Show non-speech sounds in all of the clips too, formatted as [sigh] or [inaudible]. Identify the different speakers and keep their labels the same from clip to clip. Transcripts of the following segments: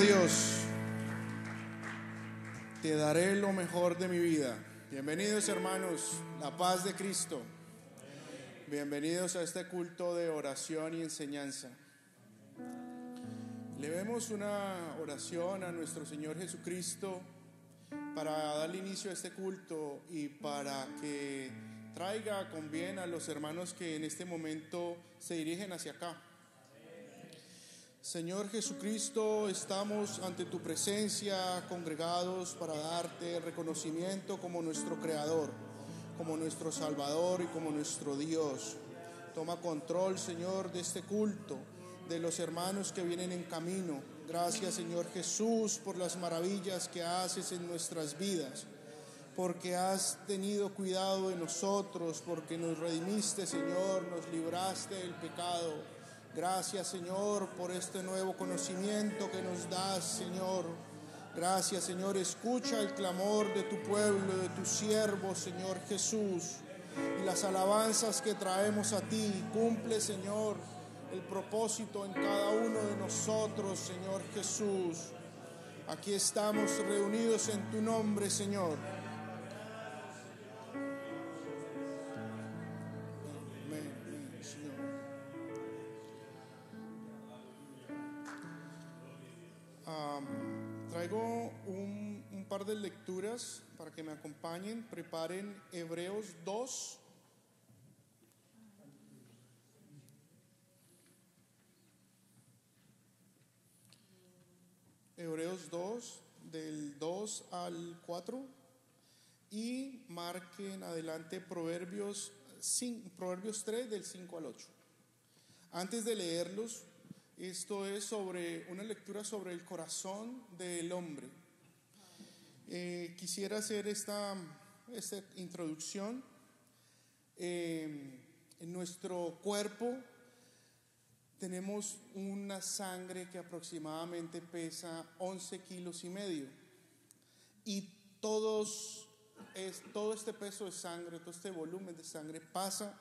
Speaker 1: Dios. Te daré lo mejor de mi vida. Bienvenidos hermanos, la paz de Cristo. Bienvenidos a este culto de oración y enseñanza. Le vemos una oración a nuestro Señor Jesucristo para darle inicio a este culto y para que traiga con bien a los hermanos que en este momento se dirigen hacia acá. Señor Jesucristo, estamos ante tu presencia congregados para darte reconocimiento como nuestro Creador, como nuestro Salvador y como nuestro Dios. Toma control, Señor, de este culto, de los hermanos que vienen en camino. Gracias, Señor Jesús, por las maravillas que haces en nuestras vidas, porque has tenido cuidado de nosotros, porque nos redimiste, Señor, nos libraste del pecado Gracias Señor por este nuevo conocimiento que nos das, Señor. Gracias Señor, escucha el clamor de tu pueblo, de tu siervo, Señor Jesús. Y las alabanzas que traemos a ti, cumple Señor el propósito en cada uno de nosotros, Señor Jesús. Aquí estamos reunidos en tu nombre, Señor. Traigo un, par de lecturas para que me acompañen. Preparen Hebreos 2. Hebreos 2, del 2 al 4. Y marquen adelante Proverbios, 5, Proverbios 3, del 5 al 8. Antes de leerlos, esto es sobre una lectura sobre el corazón del hombre. Eh, quisiera hacer esta, esta introducción. Eh, en nuestro cuerpo tenemos una sangre que aproximadamente pesa 11 kilos y medio. Y todos, es, todo este peso de sangre, todo este volumen de sangre pasa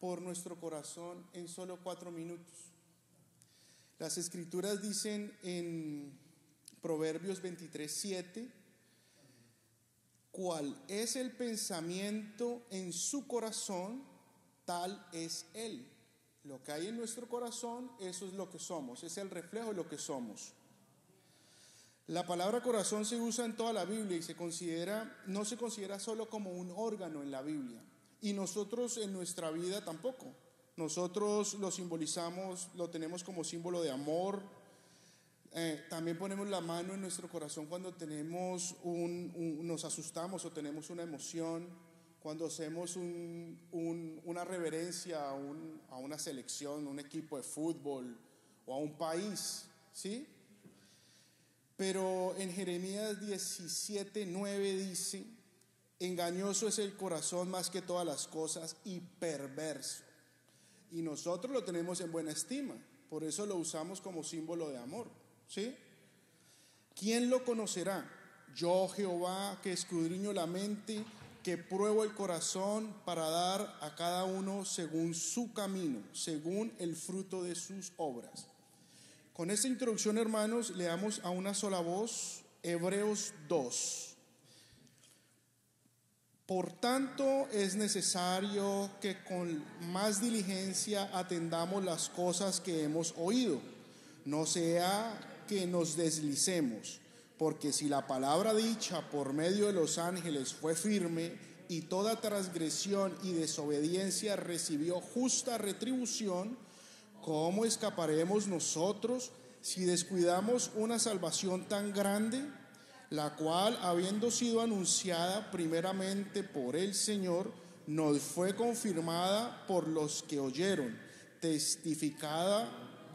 Speaker 1: por nuestro corazón en solo cuatro minutos. Las escrituras dicen en Proverbios 23, 7, cuál es el pensamiento en su corazón, tal es él. Lo que hay en nuestro corazón, eso es lo que somos, es el reflejo de lo que somos. La palabra corazón se usa en toda la Biblia y se considera, no se considera solo como un órgano en la Biblia. Y nosotros en nuestra vida tampoco. Nosotros lo simbolizamos, lo tenemos como símbolo de amor. Eh, también ponemos la mano en nuestro corazón cuando tenemos un, nos asustamos o tenemos una emoción, cuando hacemos una reverencia a, a una selección, un equipo de fútbol o a un país, ¿sí? Pero en Jeremías 17, 9 dice, engañoso es el corazón más que todas las cosas y perverso y nosotros lo tenemos en buena estima, por eso lo usamos como símbolo de amor, ¿sí? ¿Quién lo conocerá? Yo Jehová que escudriño la mente, que pruebo el corazón para dar a cada uno según su camino, según el fruto de sus obras. Con esta introducción, hermanos, leamos a una sola voz Hebreos 2. Por tanto, es necesario que con más diligencia atendamos las cosas que hemos oído, no sea que nos deslicemos, porque si la palabra dicha por medio de los ángeles fue firme y toda transgresión y desobediencia recibió justa retribución, ¿cómo escaparemos nosotros si descuidamos una salvación tan grande? La cual, habiendo sido anunciada primeramente por el Señor, nos fue confirmada por los que oyeron, testificada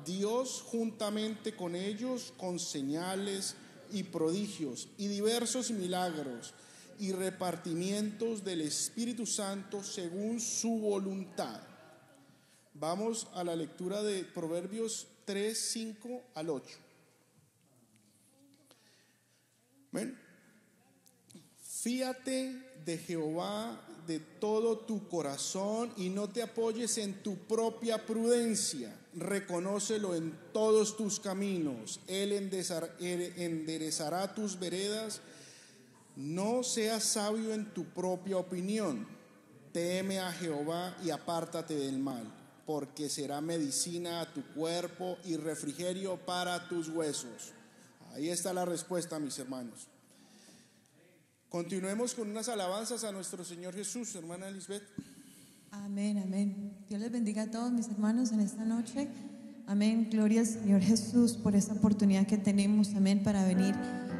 Speaker 1: Dios juntamente con ellos con señales y prodigios y diversos milagros y repartimientos del Espíritu Santo según su voluntad. Vamos a la lectura de Proverbios 3, 5 al 8. Fíate de Jehová de todo tu corazón y no te apoyes en tu propia prudencia. Reconócelo en todos tus caminos. Él enderezará tus veredas. No seas sabio en tu propia opinión. Teme a Jehová y apártate del mal, porque será medicina a tu cuerpo y refrigerio para tus huesos. Ahí está la respuesta, mis hermanos. Continuemos con unas alabanzas a nuestro Señor Jesús, hermana Lisbeth.
Speaker 2: Amén, amén. Dios les bendiga a todos mis hermanos en esta noche. Amén. Gloria al Señor Jesús por esta oportunidad que tenemos, amén, para venir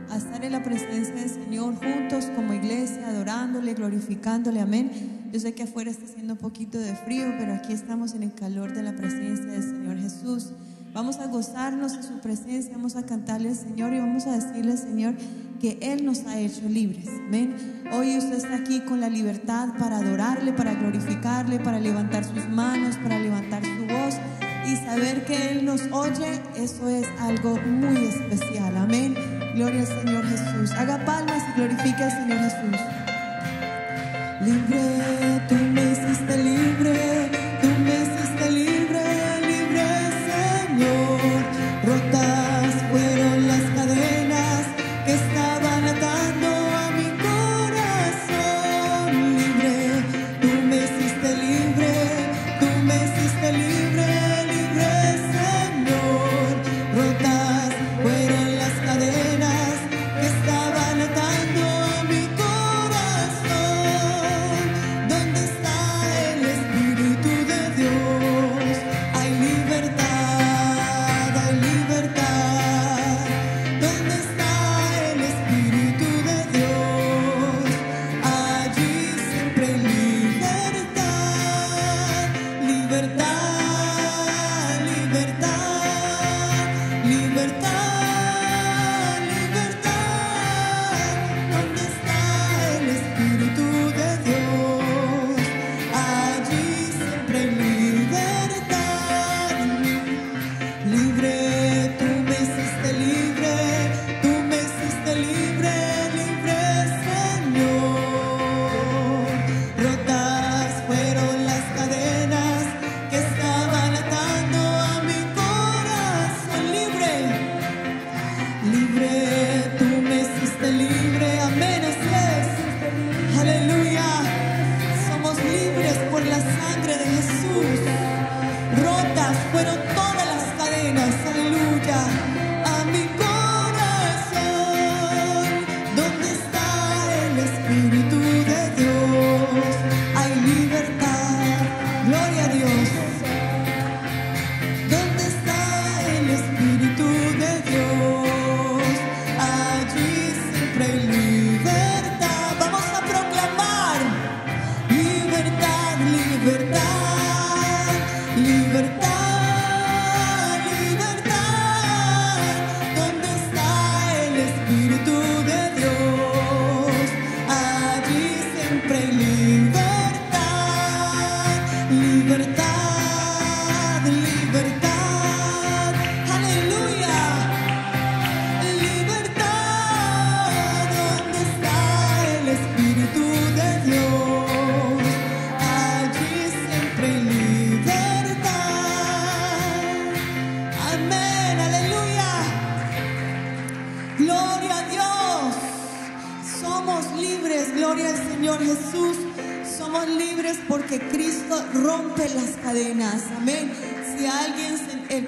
Speaker 2: a estar en la presencia del Señor juntos como iglesia, adorándole, glorificándole, amén. Yo sé que afuera está haciendo un poquito de frío, pero aquí estamos en el calor de la presencia del Señor Jesús. Vamos a gozarnos de su presencia, vamos a cantarle al Señor y vamos a decirle al Señor que Él nos ha hecho libres. Amén. Hoy usted está aquí con la libertad para adorarle, para glorificarle, para levantar sus manos, para levantar su voz y saber que Él nos oye, eso es algo muy especial. Amén. Gloria al Señor Jesús. Haga palmas y glorifique al Señor Jesús. Libre,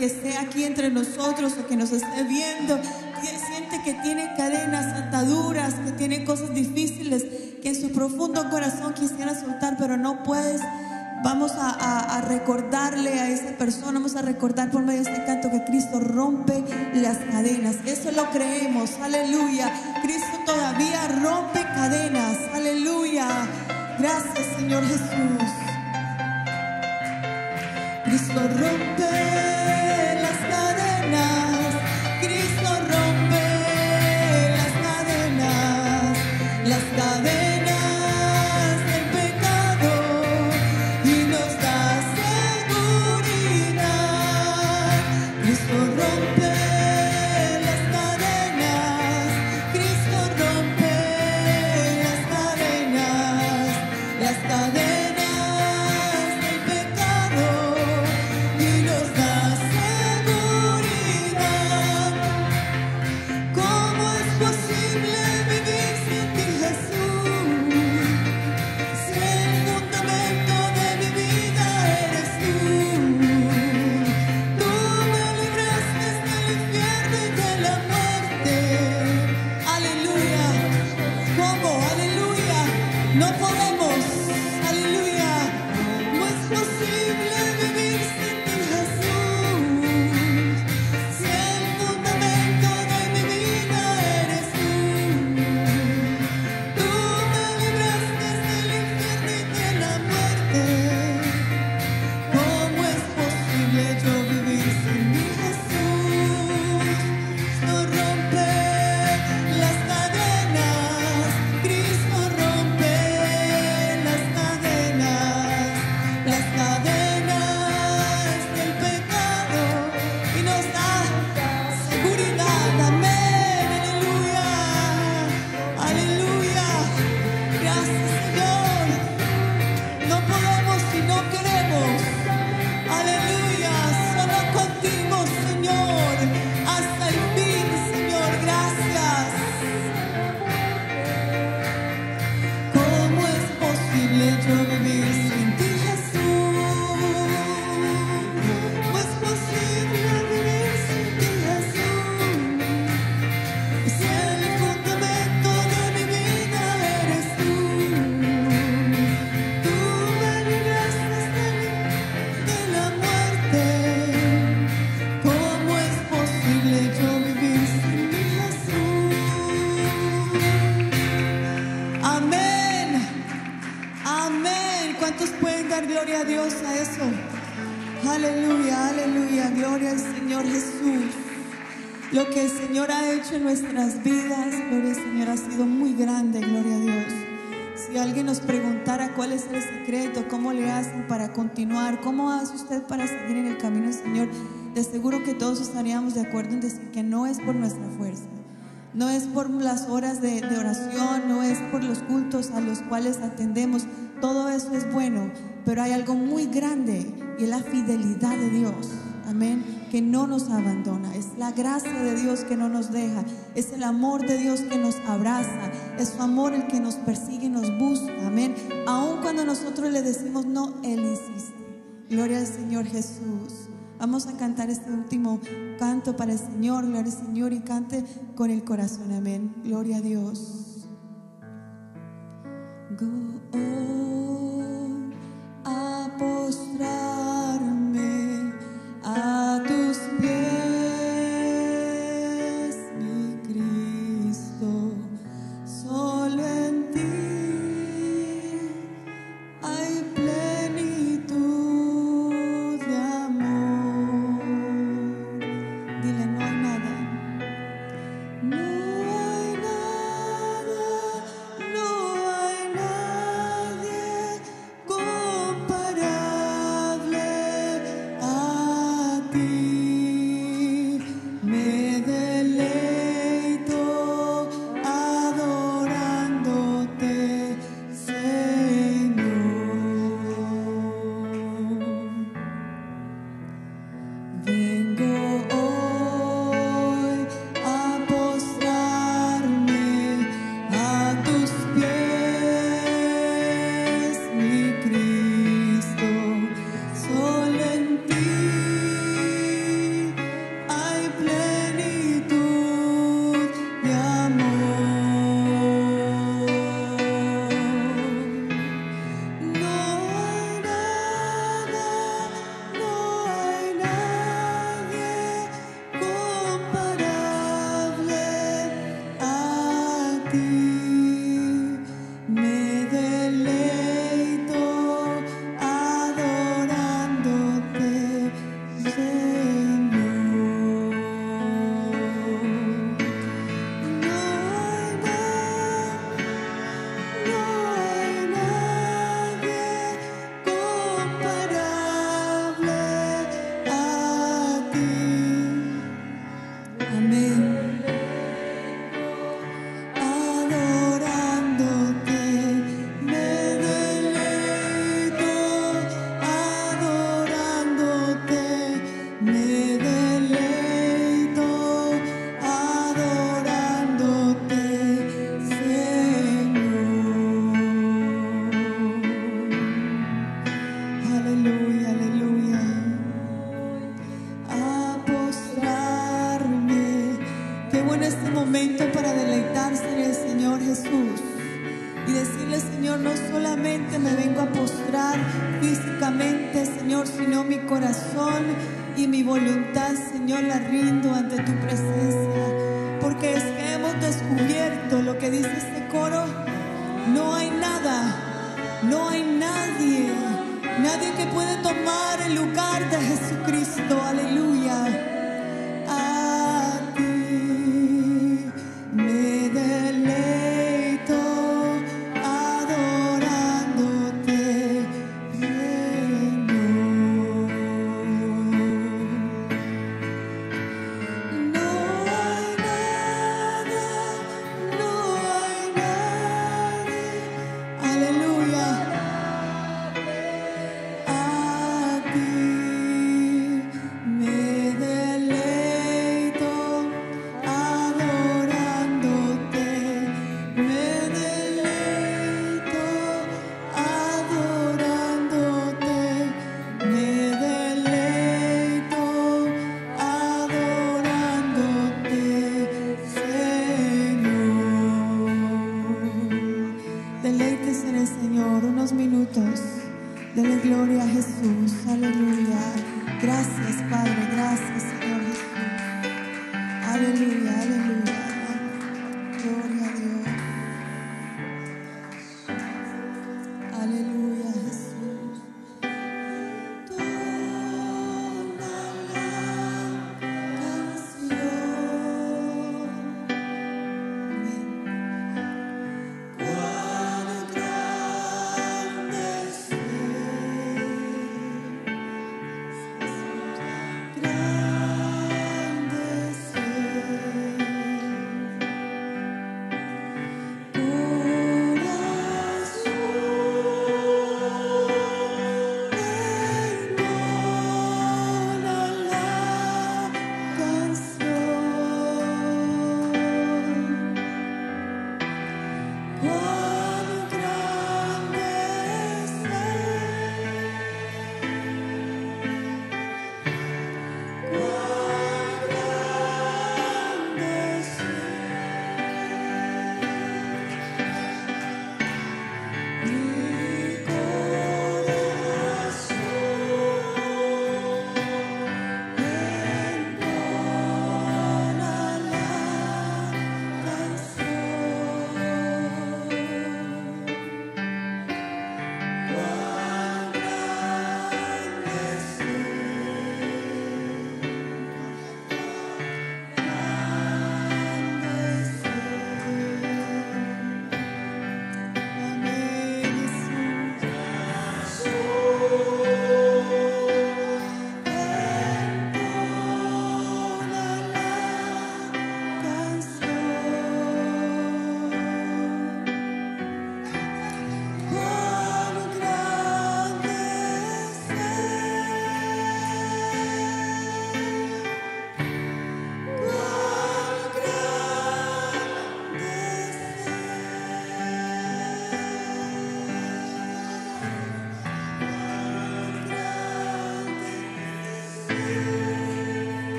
Speaker 2: que esté aquí entre nosotros o que nos esté viendo, siente que tiene cadenas, ataduras, que tiene cosas difíciles, que en su profundo corazón quisiera soltar, pero no puedes. Vamos a, a- a recordarle a esa persona, vamos a recordar por medio de este canto que Cristo rompe las cadenas. Eso lo creemos, aleluya. Cristo todavía rompe cadenas, aleluya. Gracias Señor Jesús. Cristo rompe en nuestras vidas, gloria al Señor, ha sido muy grande, gloria a Dios. Si alguien nos preguntara cuál es el secreto, cómo le hacen para continuar, cómo hace usted para seguir en el camino del Señor, de seguro que todos estaríamos de acuerdo en decir que no es por nuestra fuerza, no es por las horas de, de oración, no es por los cultos a los cuales atendemos, todo eso es bueno, pero hay algo muy grande y es la fidelidad de Dios. Amén que no nos abandona, es la gracia de Dios que no nos deja, es el amor de Dios que nos abraza, es su amor el que nos persigue y nos busca, amén. Aun cuando nosotros le decimos no, Él insiste. Gloria al Señor Jesús. Vamos a cantar este último canto para el Señor, gloria al Señor y cante con el corazón, amén. Gloria a Dios. a postrarme a tus pies.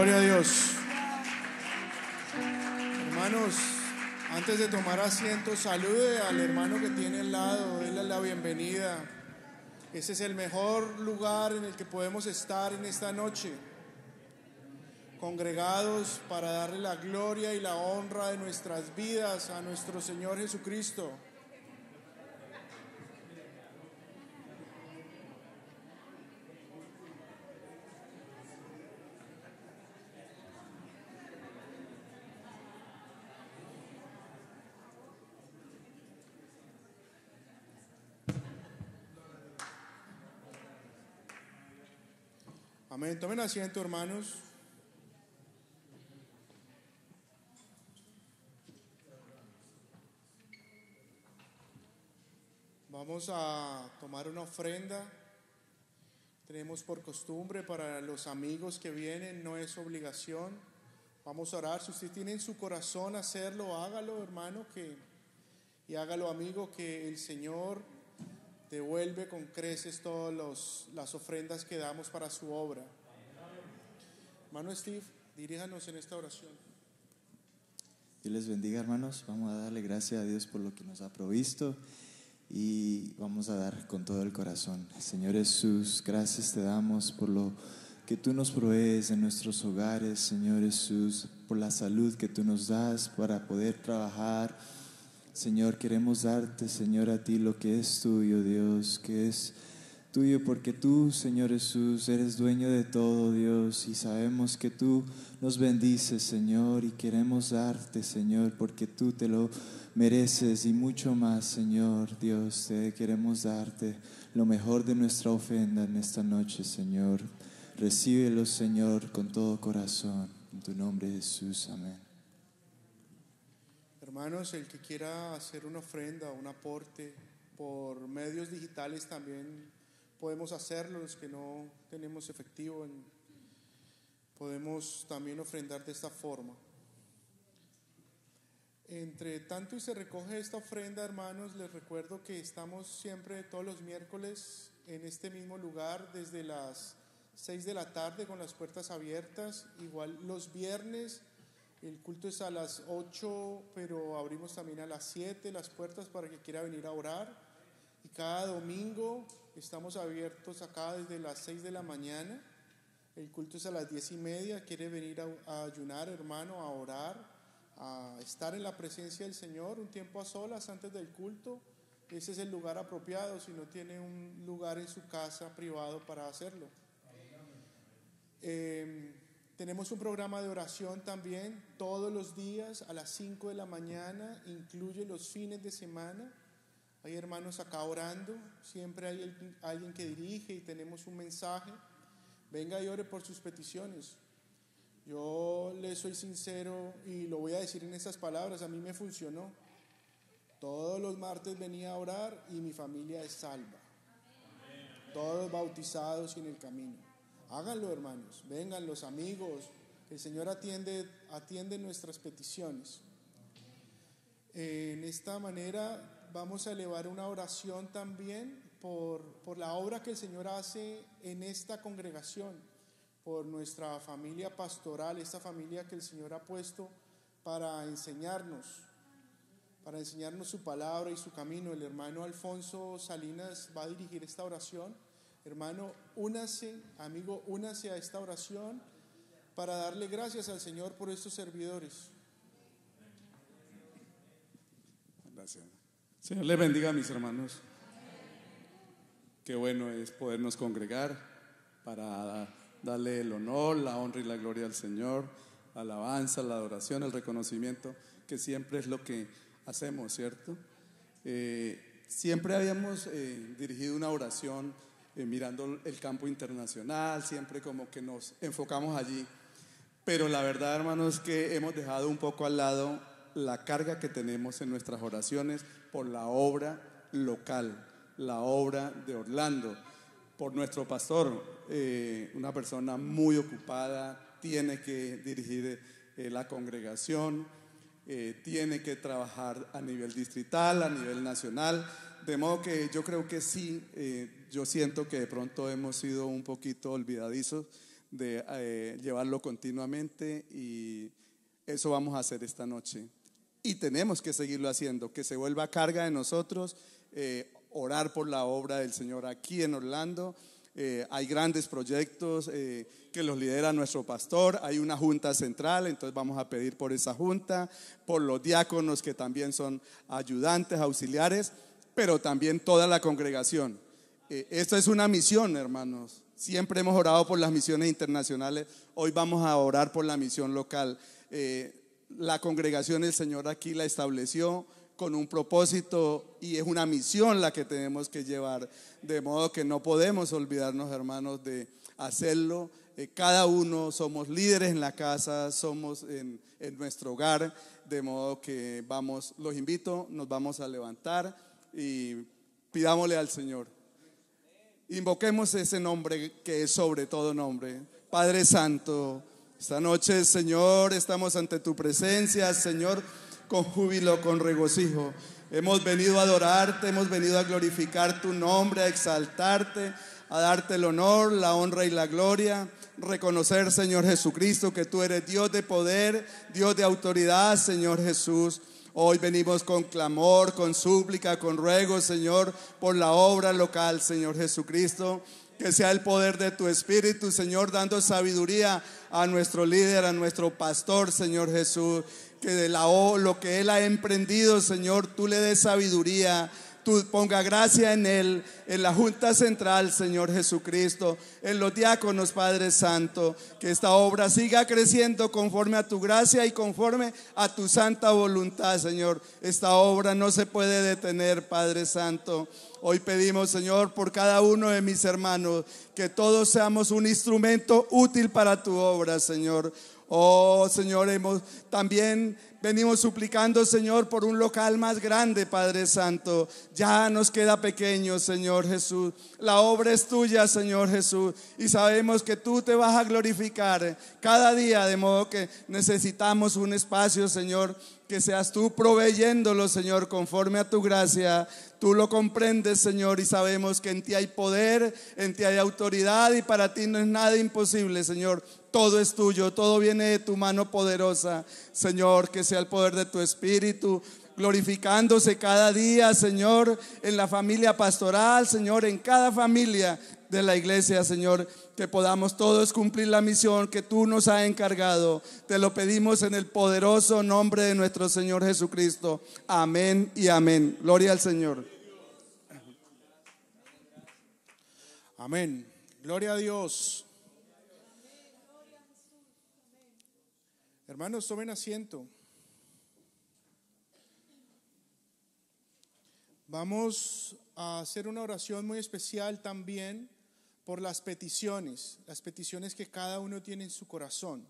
Speaker 2: Gloria a Dios.
Speaker 1: Hermanos, antes de tomar asiento, salude al hermano que tiene al lado, déle la bienvenida. Ese es el mejor lugar en el que podemos estar en esta noche, congregados para darle la gloria y la honra de nuestras vidas a nuestro Señor Jesucristo. Tomen asiento, hermanos. Vamos a tomar una ofrenda. Tenemos por costumbre para los amigos que vienen, no es obligación. Vamos a orar. Si usted tiene en su corazón hacerlo, hágalo, hermano, que, y hágalo, amigo, que el Señor devuelve con creces todas las ofrendas que damos para su obra. Hermano Steve, diríjanos en esta oración.
Speaker 3: Dios les bendiga, hermanos. Vamos a darle gracias a Dios por lo que nos ha provisto y vamos a dar con todo el corazón. Señor Jesús, gracias te damos por lo que tú nos provees en nuestros hogares, Señor Jesús, por la salud que tú nos das para poder trabajar. Señor, queremos darte, Señor, a ti lo que es tuyo, Dios, que es tuyo, porque tú, Señor Jesús, eres dueño de todo, Dios, y sabemos que tú nos bendices, Señor, y queremos darte, Señor, porque tú te lo mereces y mucho más, Señor, Dios, te queremos darte lo mejor de nuestra ofrenda en esta noche, Señor. Recíbelo, Señor, con todo corazón. En tu nombre, Jesús. Amén.
Speaker 1: Hermanos, el que quiera hacer una ofrenda, un aporte por medios digitales también podemos hacerlo, los que no tenemos efectivo, podemos también ofrendar de esta forma. Entre tanto y se recoge esta ofrenda, hermanos, les recuerdo que estamos siempre todos los miércoles en este mismo lugar desde las 6 de la tarde con las puertas abiertas. Igual los viernes el culto es a las 8, pero abrimos también a las 7 las puertas para que quiera venir a orar. Y cada domingo Estamos abiertos acá desde las 6 de la mañana. El culto es a las 10 y media. Quiere venir a, ayunar, hermano, a orar, a estar en la presencia del Señor un tiempo a solas antes del culto. Ese es el lugar apropiado si no tiene un lugar en su casa privado para hacerlo. Em, tenemos un programa de oración también todos los días a las 5 de la mañana, incluye los fines de semana. Hay hermanos acá orando, siempre hay alguien que dirige y tenemos un mensaje. Venga y ore por sus peticiones. Yo le soy sincero y lo voy a decir en estas palabras, a mí me funcionó. Todos los martes venía a orar y mi familia es salva. Todos bautizados en el camino. Háganlo, hermanos. Vengan los amigos. El Señor atiende, atiende nuestras peticiones. En esta manera vamos a elevar una oración también por, por la obra que el Señor hace en esta congregación, por nuestra familia pastoral, esta familia que el Señor ha puesto para enseñarnos, para enseñarnos su palabra y su camino. El hermano Alfonso Salinas va a dirigir esta oración. Hermano, únase, amigo, únase a esta oración para darle gracias al Señor por estos servidores.
Speaker 4: Gracias. Señor le bendiga a mis hermanos. Qué bueno es podernos congregar para darle el honor, la honra y la gloria al Señor, la alabanza, la adoración, el reconocimiento, que siempre es lo que hacemos, ¿cierto? Eh, siempre habíamos eh, dirigido una oración eh, mirando el campo internacional, siempre como que nos enfocamos allí, pero la verdad, hermanos, es que hemos dejado un poco al lado la carga que tenemos en nuestras oraciones por la obra local, la obra de Orlando, por nuestro pastor, eh, una persona muy ocupada, tiene que dirigir eh, la congregación, eh, tiene que trabajar a nivel distrital, a nivel nacional, de modo que yo creo que sí, yo siento que de pronto hemos sido un poquito olvidadizos de llevarlo continuamente y eso vamos a hacer esta noche y tenemos que seguirlo haciendo, que se vuelva carga de nosotros, eh, orar por la obra del Señor aquí en Orlando. Eh, hay grandes proyectos eh, que los lidera nuestro pastor, hay una junta central, entonces vamos a pedir por esa junta, por los diáconos que también son ayudantes, auxiliares, pero también toda la congregación. esto es una misión, hermanos. Siempre hemos orado por las misiones internacionales, hoy vamos a orar por la misión local la congregación el Señor aquí la estableció con un propósito y es una misión la que tenemos que llevar. De modo que no podemos olvidarnos, hermanos, de hacerlo. Eh, cada uno somos líderes en la casa, somos en, en nuestro hogar. De modo que vamos, los invito, nos vamos a levantar y pidámosle al Señor. Invoquemos ese nombre que es sobre todo nombre. Padre Santo, esta noche, Señor, estamos ante tu presencia, Señor, con júbilo, con regocijo. Hemos venido a adorarte, hemos venido a glorificar tu nombre, a exaltarte, a darte el honor, la honra y la gloria. Reconocer, Señor Jesucristo, que tú eres Dios de poder, Dios de autoridad, Señor Jesús. Hoy venimos con clamor, con súplica, con ruego, Señor, por la obra local, Señor Jesucristo. Que sea el poder de tu Espíritu, Señor, dando sabiduría a nuestro líder, a nuestro pastor, Señor Jesús. Que de la, lo que él ha emprendido, Señor, tú le des sabiduría ponga gracia en él, en la Junta Central, Señor Jesucristo, en los diáconos, Padre Santo, que esta obra siga creciendo conforme a tu gracia y conforme a tu santa voluntad, Señor. Esta obra no se puede detener, Padre Santo. Hoy pedimos, Señor, por cada uno de mis hermanos, que todos seamos un instrumento útil para tu obra, Señor. Oh, Señor, hemos también Venimos suplicando, Señor, por un local más grande, Padre Santo. Ya nos queda pequeño, Señor Jesús. La obra es tuya, Señor Jesús. Y sabemos que tú te vas a glorificar cada día, de modo que necesitamos un espacio, Señor, que seas tú proveyéndolo, Señor, conforme a tu gracia. Tú lo comprendes, Señor, y sabemos que en ti hay poder, en ti hay autoridad y para ti no es nada imposible, Señor. Todo es tuyo, todo viene de tu mano poderosa. Señor, que sea el poder de tu espíritu, glorificándose cada día, Señor, en la familia pastoral, Señor, en cada familia de la iglesia, Señor, que podamos todos cumplir la misión que tú nos has encargado. Te lo pedimos en el poderoso nombre de nuestro Señor Jesucristo. Amén y amén. Gloria al Señor.
Speaker 1: Amén. Gloria a Dios. Hermanos, tomen asiento. Vamos a hacer una oración muy especial también por las peticiones, las peticiones que cada uno tiene en su corazón.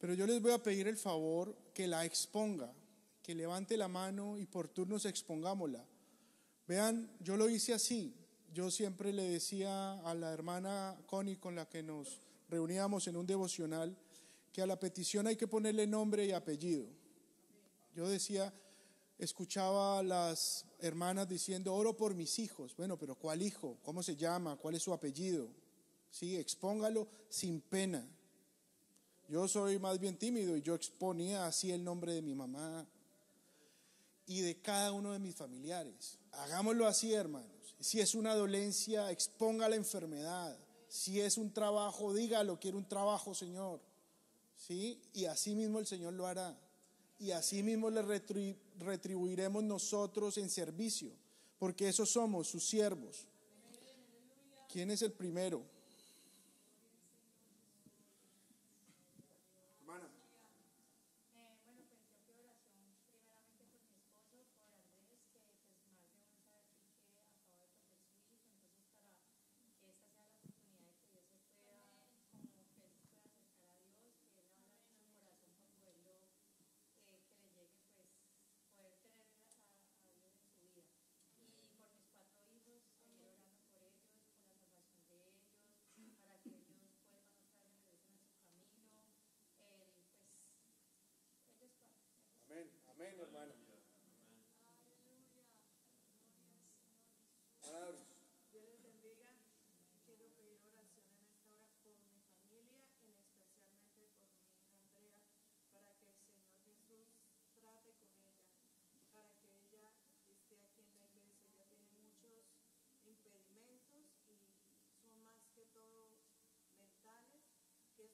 Speaker 1: Pero yo les voy a pedir el favor que la exponga, que levante la mano y por turnos expongámosla. Vean, yo lo hice así. Yo siempre le decía a la hermana Connie con la que nos reuníamos en un devocional, que a la petición hay que ponerle nombre y apellido. Yo decía, escuchaba a las hermanas diciendo, oro por mis hijos. Bueno, pero ¿cuál hijo? ¿Cómo se llama? ¿Cuál es su apellido? Sí, expóngalo sin pena. Yo soy más bien tímido y yo exponía así el nombre de mi mamá y de cada uno de mis familiares. Hagámoslo así, hermanos. Si es una dolencia, exponga la enfermedad. Si es un trabajo, dígalo, quiero un trabajo, Señor. ¿Sí? Y así mismo el Señor lo hará. Y así mismo le retribuiremos nosotros en servicio, porque esos somos sus siervos. ¿Quién es el primero?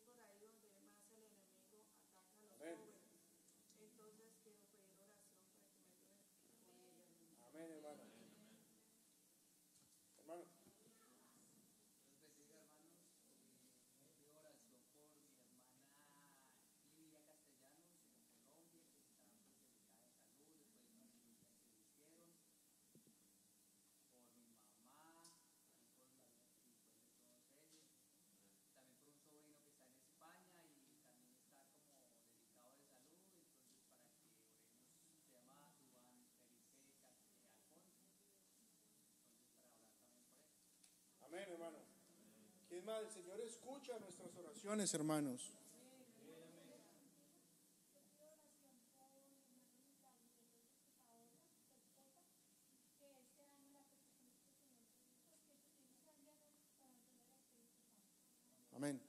Speaker 1: Hermano. Señor escucha nuestras oraciones, hermanos. Amén.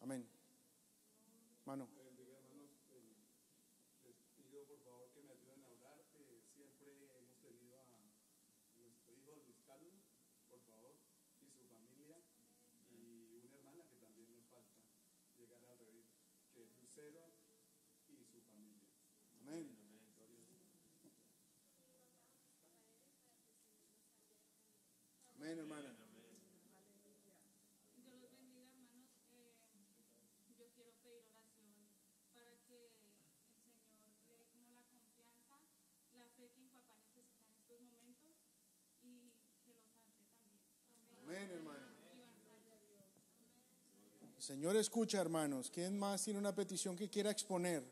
Speaker 4: Amén. Mano. Lucero y su familia.
Speaker 1: Amén, hermana.
Speaker 5: Dios los bendiga, hermanos. Eh, yo quiero pedir oración para que el Señor le dé como la confianza, la fe que mi papá necesita en estos momentos y que lo sante también.
Speaker 1: Amén, hermana.
Speaker 5: Y bastante a Dios.
Speaker 1: El Señor escucha, hermanos. ¿Quién más tiene una petición que quiera exponer?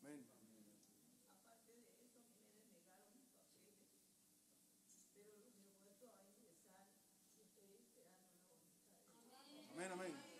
Speaker 1: Amén. Amén, amén.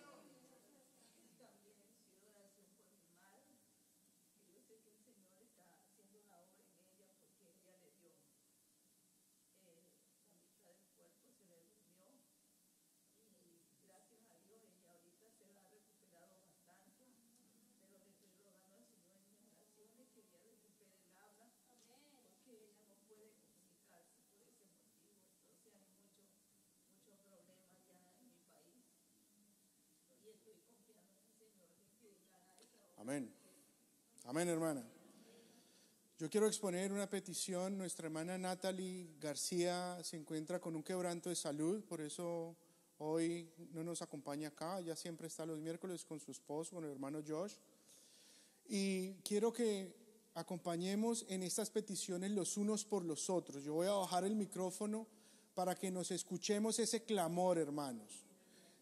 Speaker 1: Amén. Amén, hermana. Yo quiero exponer una petición. Nuestra hermana Natalie García se encuentra con un quebranto de salud, por eso hoy no nos acompaña acá. Ella siempre está los miércoles con su esposo, con el hermano Josh. Y quiero que acompañemos en estas peticiones los unos por los otros. Yo voy a bajar el micrófono para que nos escuchemos ese clamor, hermanos.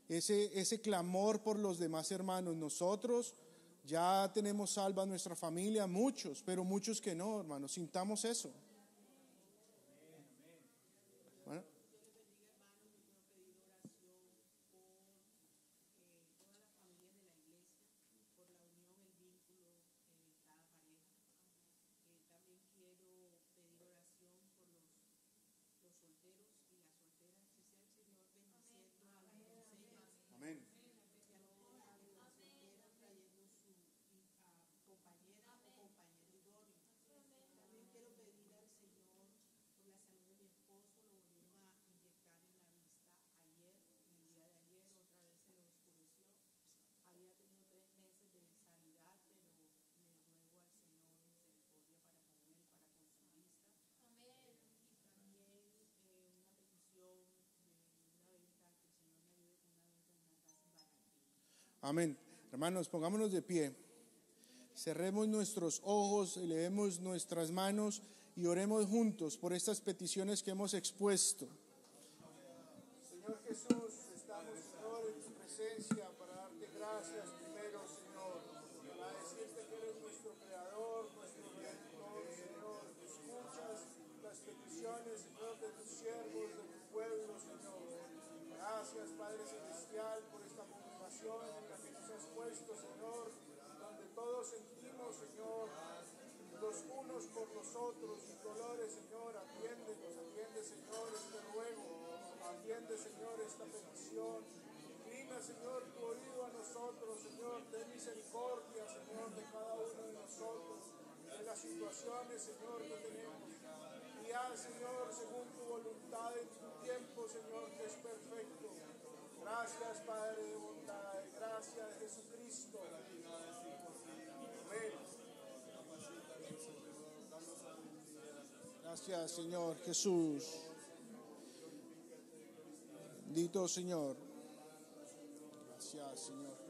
Speaker 1: Ese, ese clamor por los demás hermanos. Nosotros ya tenemos salva nuestra familia, muchos, pero muchos que no, hermanos. Sintamos eso. Bueno,
Speaker 6: todas las familias de la iglesia, por la unión, el vínculo en cada pareja. Eh, también quiero pedir oración por los, los solteros y las solteras, que sea el Señor bendiciendo a las doncellas,
Speaker 1: amén.
Speaker 6: que a lo mejor a la soltera trayendo su a compañera o compañero idóneo. También quiero pedir al Señor por la salud de mi esposo, lo volvieron a inyectar en la vista ayer, en el día de ayer, otra vez se lo oscureció. Había tenido tres meses de sanidad, pero le ruego al Señor misericordia para con él, para con su vista. Y también eh, una petición de una venta, que el Señor me ayude con una venta en una casa en Barranquilla.
Speaker 1: Amén. Hermanos, pongámonos de pie. Cerremos nuestros ojos, elevemos nuestras manos y oremos juntos por estas peticiones que hemos expuesto. Señor Jesús, estamos, en tu presencia para darte gracias primero, Señor, para decirte que eres nuestro creador, nuestro redentor, Señor. Escuchas las peticiones, Señor, de tus siervos, de tu pueblo, Señor. Gracias, Padre Celestial, por esta en nos has puesto, Señor, donde todos sentimos, Señor, los unos por los otros, sus dolores, Señor, atiéndenos, atiende, Señor, este ruego, atiende, Señor, esta petición. Inclina, Señor, tu oído a nosotros, Señor, ten misericordia, Señor, de cada uno de nosotros, de las situaciones, Señor, que tenemos. Y haz, Señor, según tu voluntad en tu tiempo, Señor, que es perfecto. Gracias, Padre de bondad, gracias, Jesucristo. Amén. Gracias, Señor Jesús. Bendito Señor. Gracias, Señor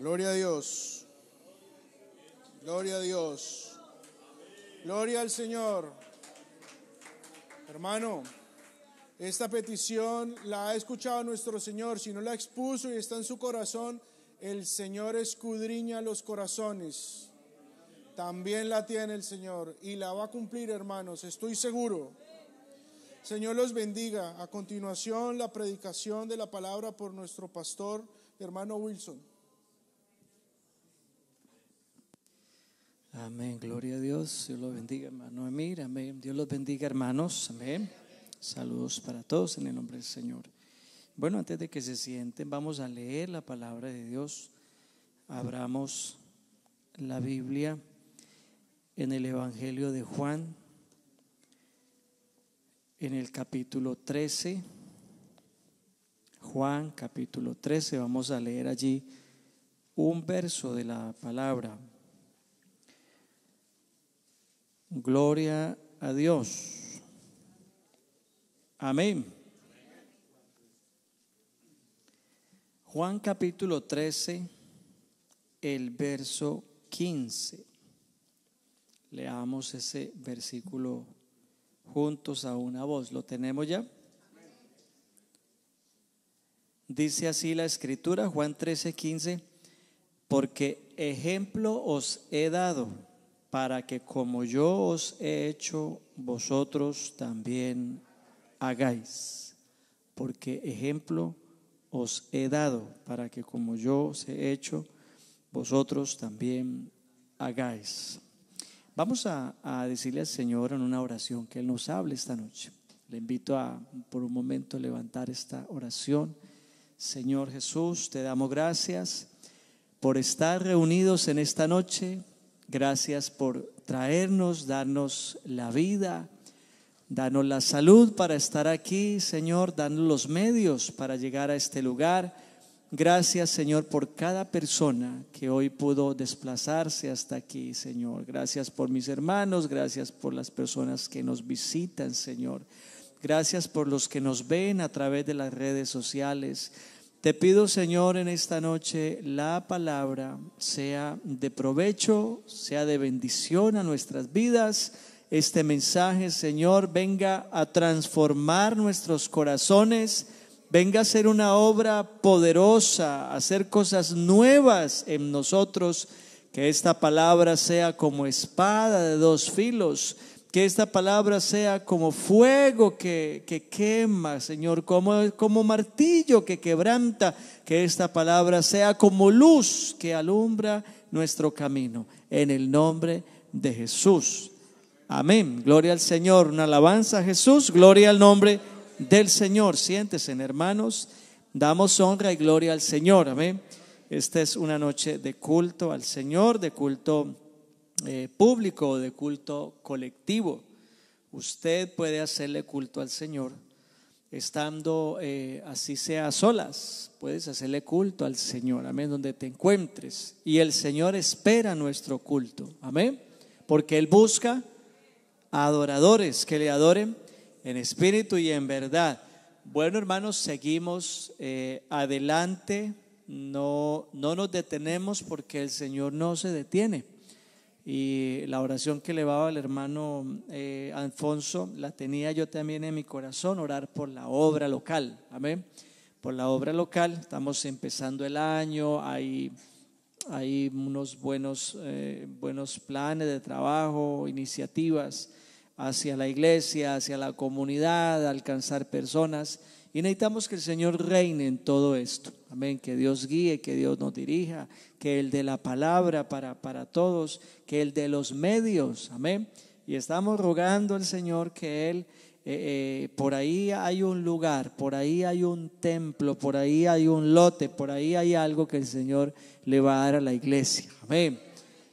Speaker 1: Gloria a Dios. Gloria a Dios. Gloria al Señor. Hermano, esta petición la ha escuchado nuestro Señor. Si no la expuso y está en su corazón, el Señor escudriña los corazones. También la tiene el Señor y la va a cumplir, hermanos. Estoy seguro. Señor los bendiga. A continuación, la predicación de la palabra por nuestro pastor, hermano Wilson.
Speaker 7: Amén, gloria a Dios. Dios los bendiga, hermano Emir. Amén. Dios los bendiga, hermanos. Amén. Saludos para todos en el nombre del Señor. Bueno, antes de que se sienten, vamos a leer la palabra de Dios. Abramos la Biblia en el Evangelio de Juan, en el capítulo 13. Juan, capítulo 13, vamos a leer allí un verso de la palabra. Gloria a Dios. Amén. Juan capítulo 13, el verso 15. Leamos ese versículo juntos a una voz. ¿Lo tenemos ya? Dice así la escritura, Juan 13, 15, porque ejemplo os he dado para que como yo os he hecho, vosotros también hagáis. Porque ejemplo os he dado para que como yo os he hecho, vosotros también hagáis. Vamos a, a, decirle al Señor en una oración que Él nos hable esta noche. Le invito a por un momento levantar esta oración. Señor Jesús, te damos gracias por estar reunidos en esta noche. Gracias por traernos, darnos la vida, darnos la salud para estar aquí, Señor, darnos los medios para llegar a este lugar. Gracias, Señor, por cada persona que hoy pudo desplazarse hasta aquí, Señor. Gracias por mis hermanos, gracias por las personas que nos visitan, Señor. Gracias por los que nos ven a través de las redes sociales. Te pido, Señor, en esta noche la palabra sea de provecho, sea de bendición a nuestras vidas. Este mensaje, Señor, venga a transformar nuestros corazones, venga a ser una obra poderosa, a hacer cosas nuevas en nosotros. Que esta palabra sea como espada de dos filos que esta palabra sea como fuego que, que quema, Señor, como, como martillo que quebranta, que esta palabra sea como luz que alumbra nuestro camino. En el nombre de Jesús. Amén. Gloria al Señor. Una alabanza a Jesús. Gloria al nombre del Señor. Siéntese, hermanos. Damos honra y gloria al Señor. Amén. Esta es una noche de culto al Señor, de culto eh, público o de culto colectivo. Usted puede hacerle culto al Señor estando eh, así sea a solas. Puedes hacerle culto al Señor, amén, donde te encuentres. Y el Señor espera nuestro culto, amén, porque Él busca adoradores que le adoren en espíritu y en verdad. Bueno, hermanos, seguimos eh, adelante, no, no nos detenemos porque el Señor no se detiene. Y la oración que elevaba el hermano eh, Alfonso la tenía yo también en mi corazón, orar por la obra local. Amén. Por la obra local, estamos empezando el año, hay, hay unos buenos, eh, buenos planes de trabajo, iniciativas hacia la iglesia, hacia la comunidad, alcanzar personas. Y necesitamos que el Señor reine en todo esto. Amén. Que Dios guíe, que Dios nos dirija, que el de la palabra para, para todos, que el de los medios. Amén. Y estamos rogando al Señor que Él, eh, eh, por ahí hay un lugar, por ahí hay un templo, por ahí hay un lote, por ahí hay algo que el Señor le va a dar a la iglesia. Amén.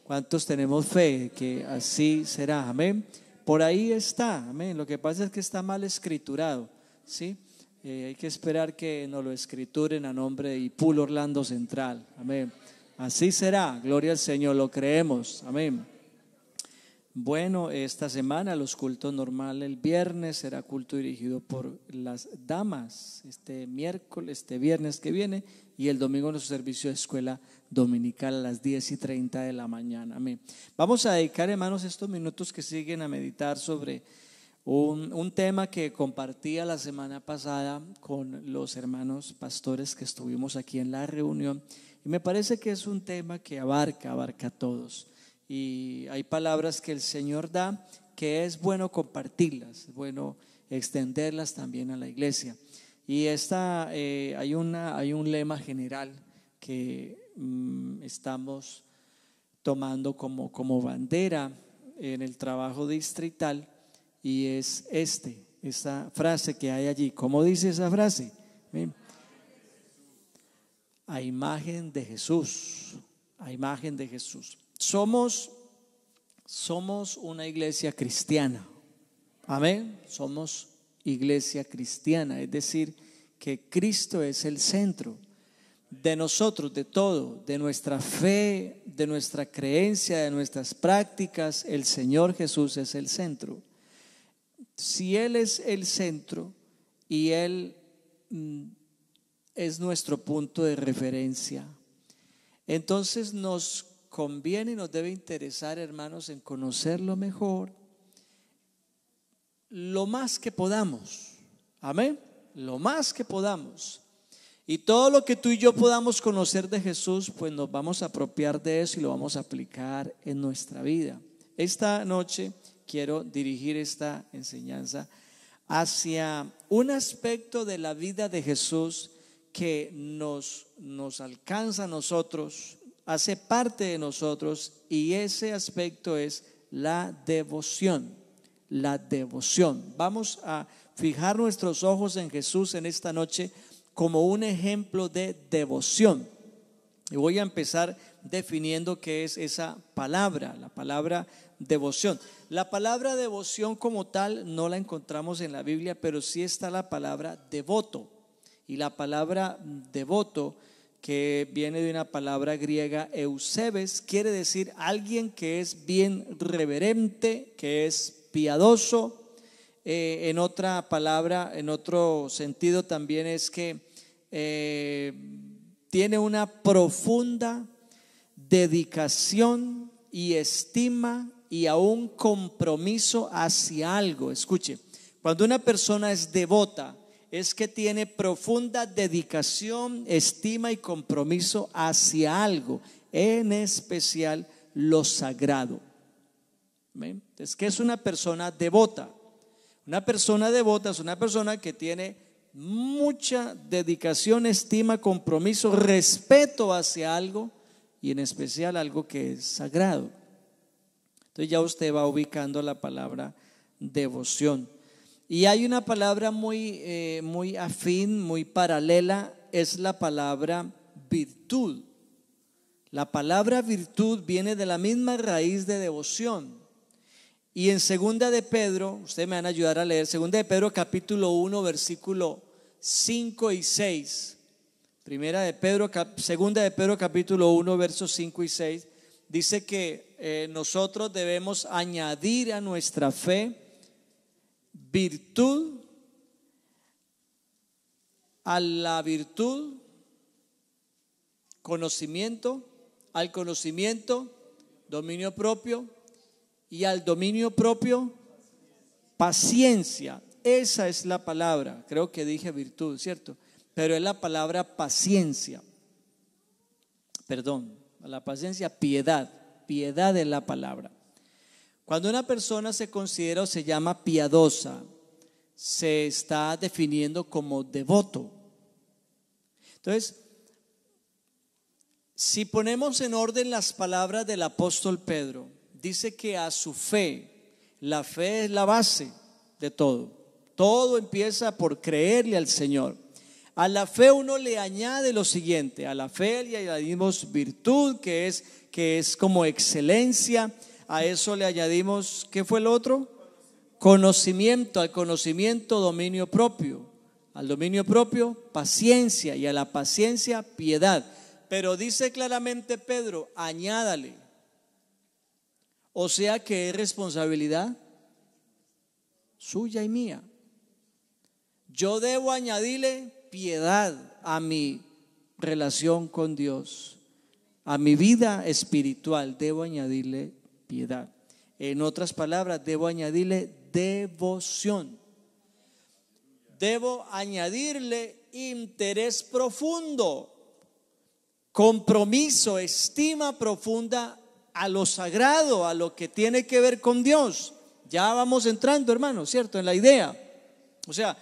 Speaker 7: ¿Cuántos tenemos fe que así será? Amén. Por ahí está. Amén. Lo que pasa es que está mal escriturado. ¿Sí? Eh, hay que esperar que nos lo escrituren a nombre de Ipul Orlando Central. Amén. Así será. Gloria al Señor. Lo creemos. Amén. Bueno, esta semana los cultos normales, el viernes será culto dirigido por las damas. Este miércoles, este viernes que viene, y el domingo nuestro servicio de escuela dominical a las 10 y 30 de la mañana. Amén. Vamos a dedicar, hermanos, estos minutos que siguen a meditar sobre un, un tema que compartía la semana pasada con los hermanos pastores que estuvimos aquí en la reunión. Y me parece que es un tema que abarca, abarca a todos. Y hay palabras que el Señor da que es bueno compartirlas, es bueno extenderlas también a la iglesia. Y esta, eh, hay, una, hay un lema general que mm, estamos tomando como, como bandera en el trabajo distrital y es este, esta frase que hay allí. ¿Cómo dice esa frase? A imagen de Jesús, a imagen de Jesús. Somos, somos una iglesia cristiana. Amén. Somos iglesia cristiana, es decir, que Cristo es el centro de nosotros, de todo, de nuestra fe, de nuestra creencia, de nuestras prácticas, el Señor Jesús es el centro. Si Él es el centro y Él mm, es nuestro punto de referencia, entonces nos conviene y nos debe interesar, hermanos, en conocerlo mejor, lo más que podamos. Amén. Lo más que podamos. Y todo lo que tú y yo podamos conocer de Jesús, pues nos vamos a apropiar de eso y lo vamos a aplicar en nuestra vida. Esta noche quiero dirigir esta enseñanza hacia un aspecto de la vida de Jesús que nos, nos alcanza a nosotros, hace parte de nosotros y ese aspecto es la devoción la devoción. Vamos a fijar nuestros ojos en Jesús en esta noche como un ejemplo de devoción. Y voy a empezar definiendo qué es esa palabra, la palabra devoción. La palabra devoción como tal no la encontramos en la Biblia, pero sí está la palabra devoto. Y la palabra devoto, que viene de una palabra griega eusebes, quiere decir alguien que es bien reverente, que es piadoso. Eh, en otra palabra, en otro sentido también es que eh, tiene una profunda dedicación y estima y aún compromiso hacia algo. Escuche, cuando una persona es devota, es que tiene profunda dedicación, estima y compromiso hacia algo, en especial lo sagrado. Es que es una persona devota. Una persona devota es una persona que tiene mucha dedicación, estima, compromiso, respeto hacia algo y en especial algo que es sagrado. Entonces ya usted va ubicando la palabra devoción. Y hay una palabra muy, eh, muy afín, muy paralela, es la palabra virtud. La palabra virtud viene de la misma raíz de devoción. Y en segunda de Pedro, ustedes me van a ayudar a leer, segunda de Pedro capítulo 1, versículo 5 y 6. Primera de Pedro, segunda de Pedro capítulo 1, versos 5 y 6, dice que eh, nosotros debemos añadir a nuestra fe virtud, a la virtud, conocimiento, al conocimiento, dominio propio, y al dominio propio, paciencia. Esa es la palabra. Creo que dije virtud, ¿cierto? Pero es la palabra paciencia. Perdón, la paciencia, piedad. Piedad es la palabra. Cuando una persona se considera o se llama piadosa, se está definiendo como devoto. Entonces, si ponemos en orden las palabras del apóstol Pedro, dice que a su fe, la fe es la base de todo. Todo empieza por creerle al Señor. A la fe uno le añade lo siguiente, a la fe le añadimos virtud, que es, que es como excelencia, a eso le añadimos, ¿qué fue el otro? Conocimiento, al conocimiento dominio propio, al dominio propio paciencia y a la paciencia piedad. Pero dice claramente Pedro, añádale, o sea que es responsabilidad suya y mía. Yo debo añadirle piedad a mi relación con Dios, a mi vida espiritual, debo añadirle piedad. En otras palabras, debo añadirle devoción. Debo añadirle interés profundo, compromiso, estima profunda a lo sagrado, a lo que tiene que ver con Dios. Ya vamos entrando, hermano, ¿cierto? En la idea. O sea,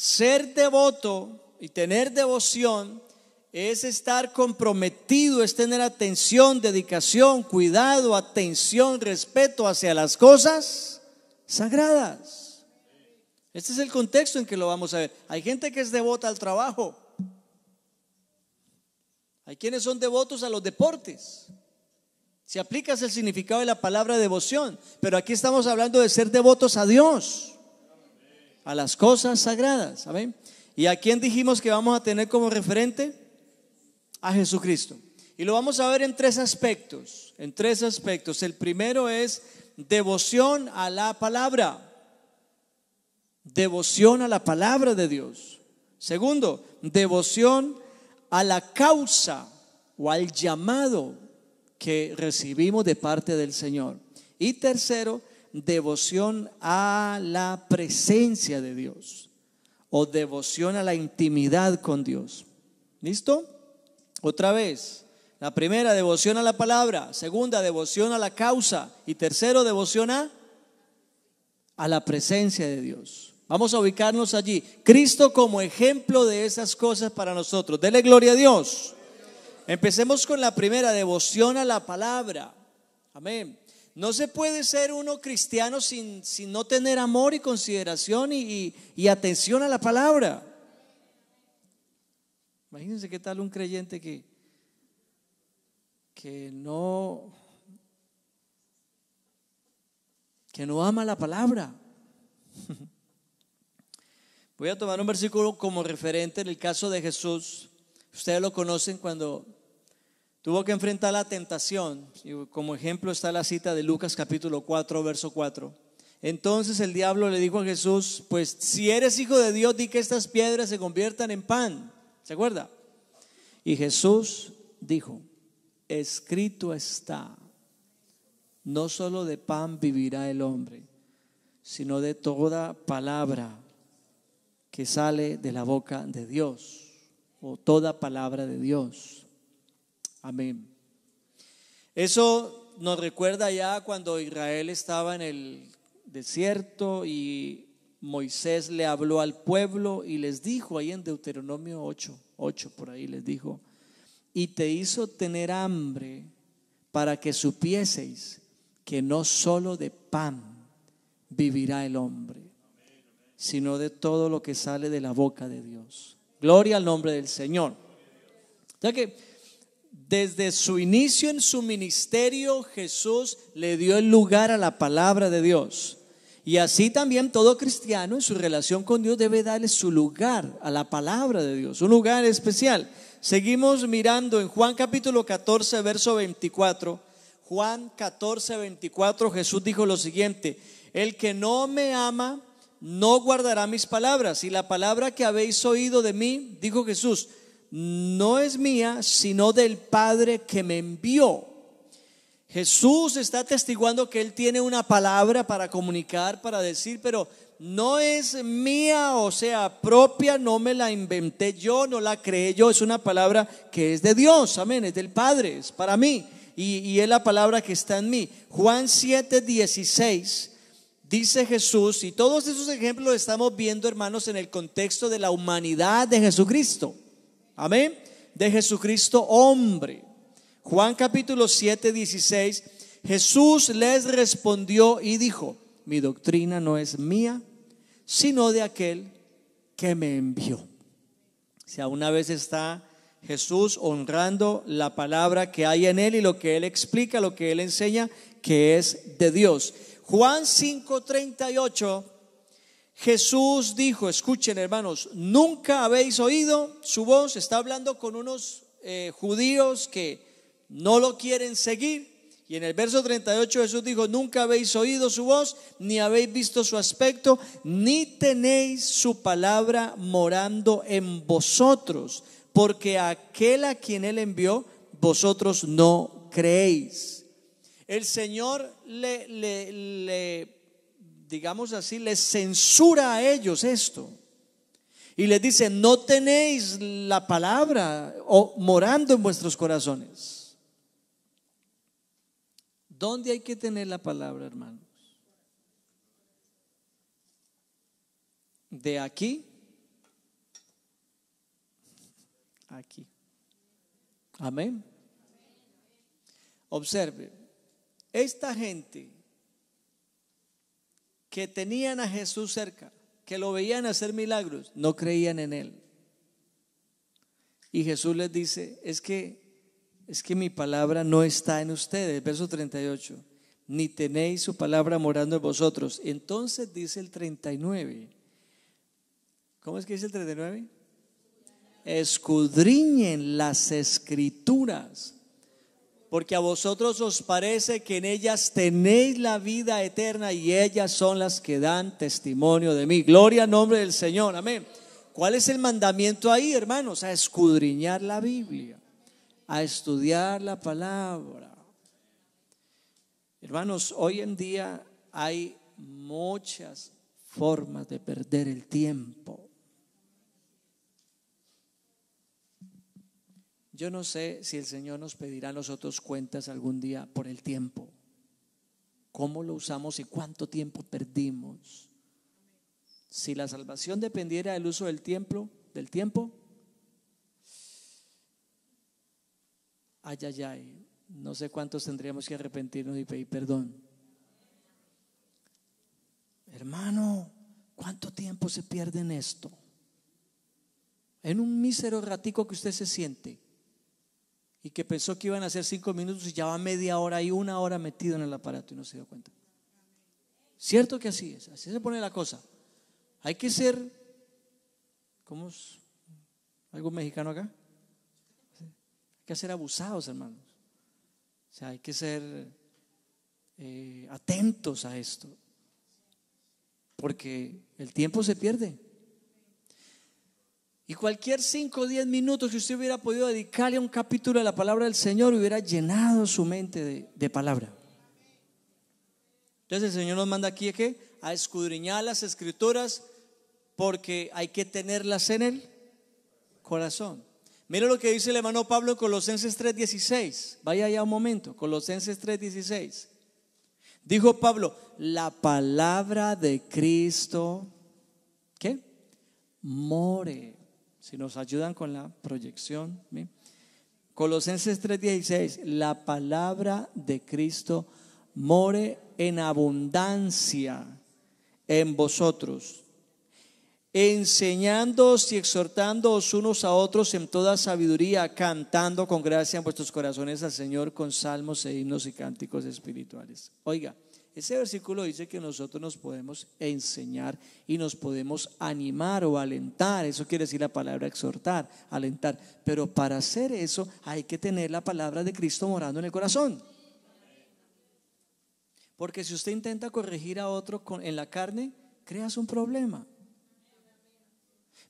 Speaker 7: ser devoto y tener devoción es estar comprometido, es tener atención, dedicación, cuidado, atención, respeto hacia las cosas sagradas. Este es el contexto en que lo vamos a ver. Hay gente que es devota al trabajo. Hay quienes son devotos a los deportes. Si aplicas el significado de la palabra devoción, pero aquí estamos hablando de ser devotos a Dios, a las cosas sagradas, ¿saben? ¿Y a quién dijimos que vamos a tener como referente? A Jesucristo. Y lo vamos a ver en tres aspectos, en tres aspectos. El primero es devoción a la palabra. Devoción a la palabra de Dios. Segundo, devoción a la causa o al llamado que recibimos de parte del Señor. Y tercero, devoción a la presencia de Dios o devoción a la intimidad con Dios. ¿Listo? Otra vez. La primera, devoción a la palabra. Segunda, devoción a la causa. Y tercero, devoción a, a la presencia de Dios. Vamos a ubicarnos allí. Cristo como ejemplo de esas cosas para nosotros. Dele gloria a Dios. Empecemos con la primera, devoción a la palabra. Amén. No se puede ser uno cristiano sin, sin no tener amor y consideración y, y atención a la palabra. Imagínense qué tal un creyente que, que no que no ama la palabra. [laughs] Voy a tomar un versículo como referente en el caso de Jesús. Ustedes lo conocen cuando Tuvo que enfrentar la tentación. Como ejemplo está la cita de Lucas capítulo 4, verso 4. Entonces el diablo le dijo a Jesús, pues si eres hijo de Dios, di que estas piedras se conviertan en pan. ¿Se acuerda? Y Jesús dijo, escrito está, no solo de pan vivirá el hombre, sino de toda palabra que sale de la boca de Dios, o toda palabra de Dios. Amén. Eso nos recuerda ya cuando Israel estaba en el desierto y Moisés le habló al pueblo y les dijo ahí en Deuteronomio 8, 8 por ahí les dijo, y te hizo tener hambre para que supieseis que no solo de pan vivirá el hombre, sino de todo lo que sale de la boca de Dios. Gloria al nombre del Señor. Ya que desde su inicio en su ministerio, Jesús le dio el lugar a la palabra de Dios. Y así también todo cristiano en su relación con Dios debe darle su lugar a la palabra de Dios, un lugar especial. Seguimos mirando en Juan capítulo 14, verso 24. Juan 14, 24, Jesús dijo lo siguiente, el que no me ama, no guardará mis palabras. Y la palabra que habéis oído de mí, dijo Jesús, no es mía, sino del Padre que me envió. Jesús está testiguando que Él tiene una palabra para comunicar, para decir, pero no es mía, o sea, propia, no me la inventé yo, no la creé yo, es una palabra que es de Dios, amén, es del Padre, es para mí, y, es la palabra que está en mí. Juan 7, 16, dice Jesús, y todos esos ejemplos los estamos viendo, hermanos, en el contexto de la humanidad de Jesucristo. Amén. De Jesucristo hombre. Juan capítulo 7, 16. Jesús les respondió y dijo, mi doctrina no es mía, sino de aquel que me envió. Si una vez está Jesús honrando la palabra que hay en él y lo que él explica, lo que él enseña, que es de Dios. Juan 5:38 Jesús dijo, escuchen hermanos, nunca habéis oído su voz, está hablando con unos eh, judíos que no lo quieren seguir. Y en el verso 38 Jesús dijo, nunca habéis oído su voz, ni habéis visto su aspecto, ni tenéis su palabra morando en vosotros, porque aquel a quien él envió, vosotros no creéis. El Señor le, le, le digamos así, les censura a ellos esto. Y les dice, no tenéis la palabra o morando en vuestros corazones. ¿Dónde hay que tener la palabra, hermanos? De aquí, aquí. Amén. Observe, esta gente que tenían a Jesús cerca, que lo veían hacer milagros, no creían en él. Y Jesús les dice, es que es que mi palabra no está en ustedes, verso 38, ni tenéis su palabra morando en vosotros. Entonces dice el 39. ¿Cómo es que dice el 39? Escudriñen las escrituras porque a vosotros os parece que en ellas tenéis la vida eterna y ellas son las que dan testimonio de mí. Gloria al nombre del Señor, amén. ¿Cuál es el mandamiento ahí, hermanos? A escudriñar la Biblia, a estudiar la palabra. Hermanos, hoy en día hay muchas formas de perder el tiempo. Yo no sé si el Señor nos pedirá a nosotros cuentas algún día por el tiempo. ¿Cómo lo usamos y cuánto tiempo perdimos? Si la salvación dependiera del uso del tiempo, del tiempo, ay, ay, ay, no sé cuántos tendríamos que arrepentirnos y pedir perdón. Hermano, ¿cuánto tiempo se pierde en esto? En un mísero ratico que usted se siente y que pensó que iban a ser cinco minutos y ya va media hora y una hora metido en el aparato y no se dio cuenta. Cierto que así es, así se pone la cosa. Hay que ser, ¿cómo es? ¿Algo mexicano acá? Hay que ser abusados, hermanos. O sea, hay que ser eh, atentos a esto. Porque el tiempo se pierde. Y cualquier 5 o 10 minutos que usted hubiera podido dedicarle a un capítulo de la palabra del Señor hubiera llenado su mente de, palabra. Entonces el Señor nos manda aquí a qué? A escudriñar las escrituras porque hay que tenerlas en el corazón. Mira lo que dice el hermano Pablo en Colosenses 3:16. Vaya ya un momento, Colosenses 3:16. Dijo Pablo, la palabra de Cristo, ¿qué? More si nos ayudan con la proyección. Colosenses 3:16, la palabra de Cristo more en abundancia en vosotros, enseñándoos y exhortándoos unos a otros en toda sabiduría, cantando con gracia en vuestros corazones al Señor con salmos e himnos y cánticos espirituales. Oiga, ese versículo dice que nosotros nos podemos enseñar y nos podemos animar o alentar. Eso quiere decir la palabra exhortar, alentar. Pero para hacer eso hay que tener la palabra de Cristo morando en el corazón. Porque si usted intenta corregir a otro en la carne, creas un problema.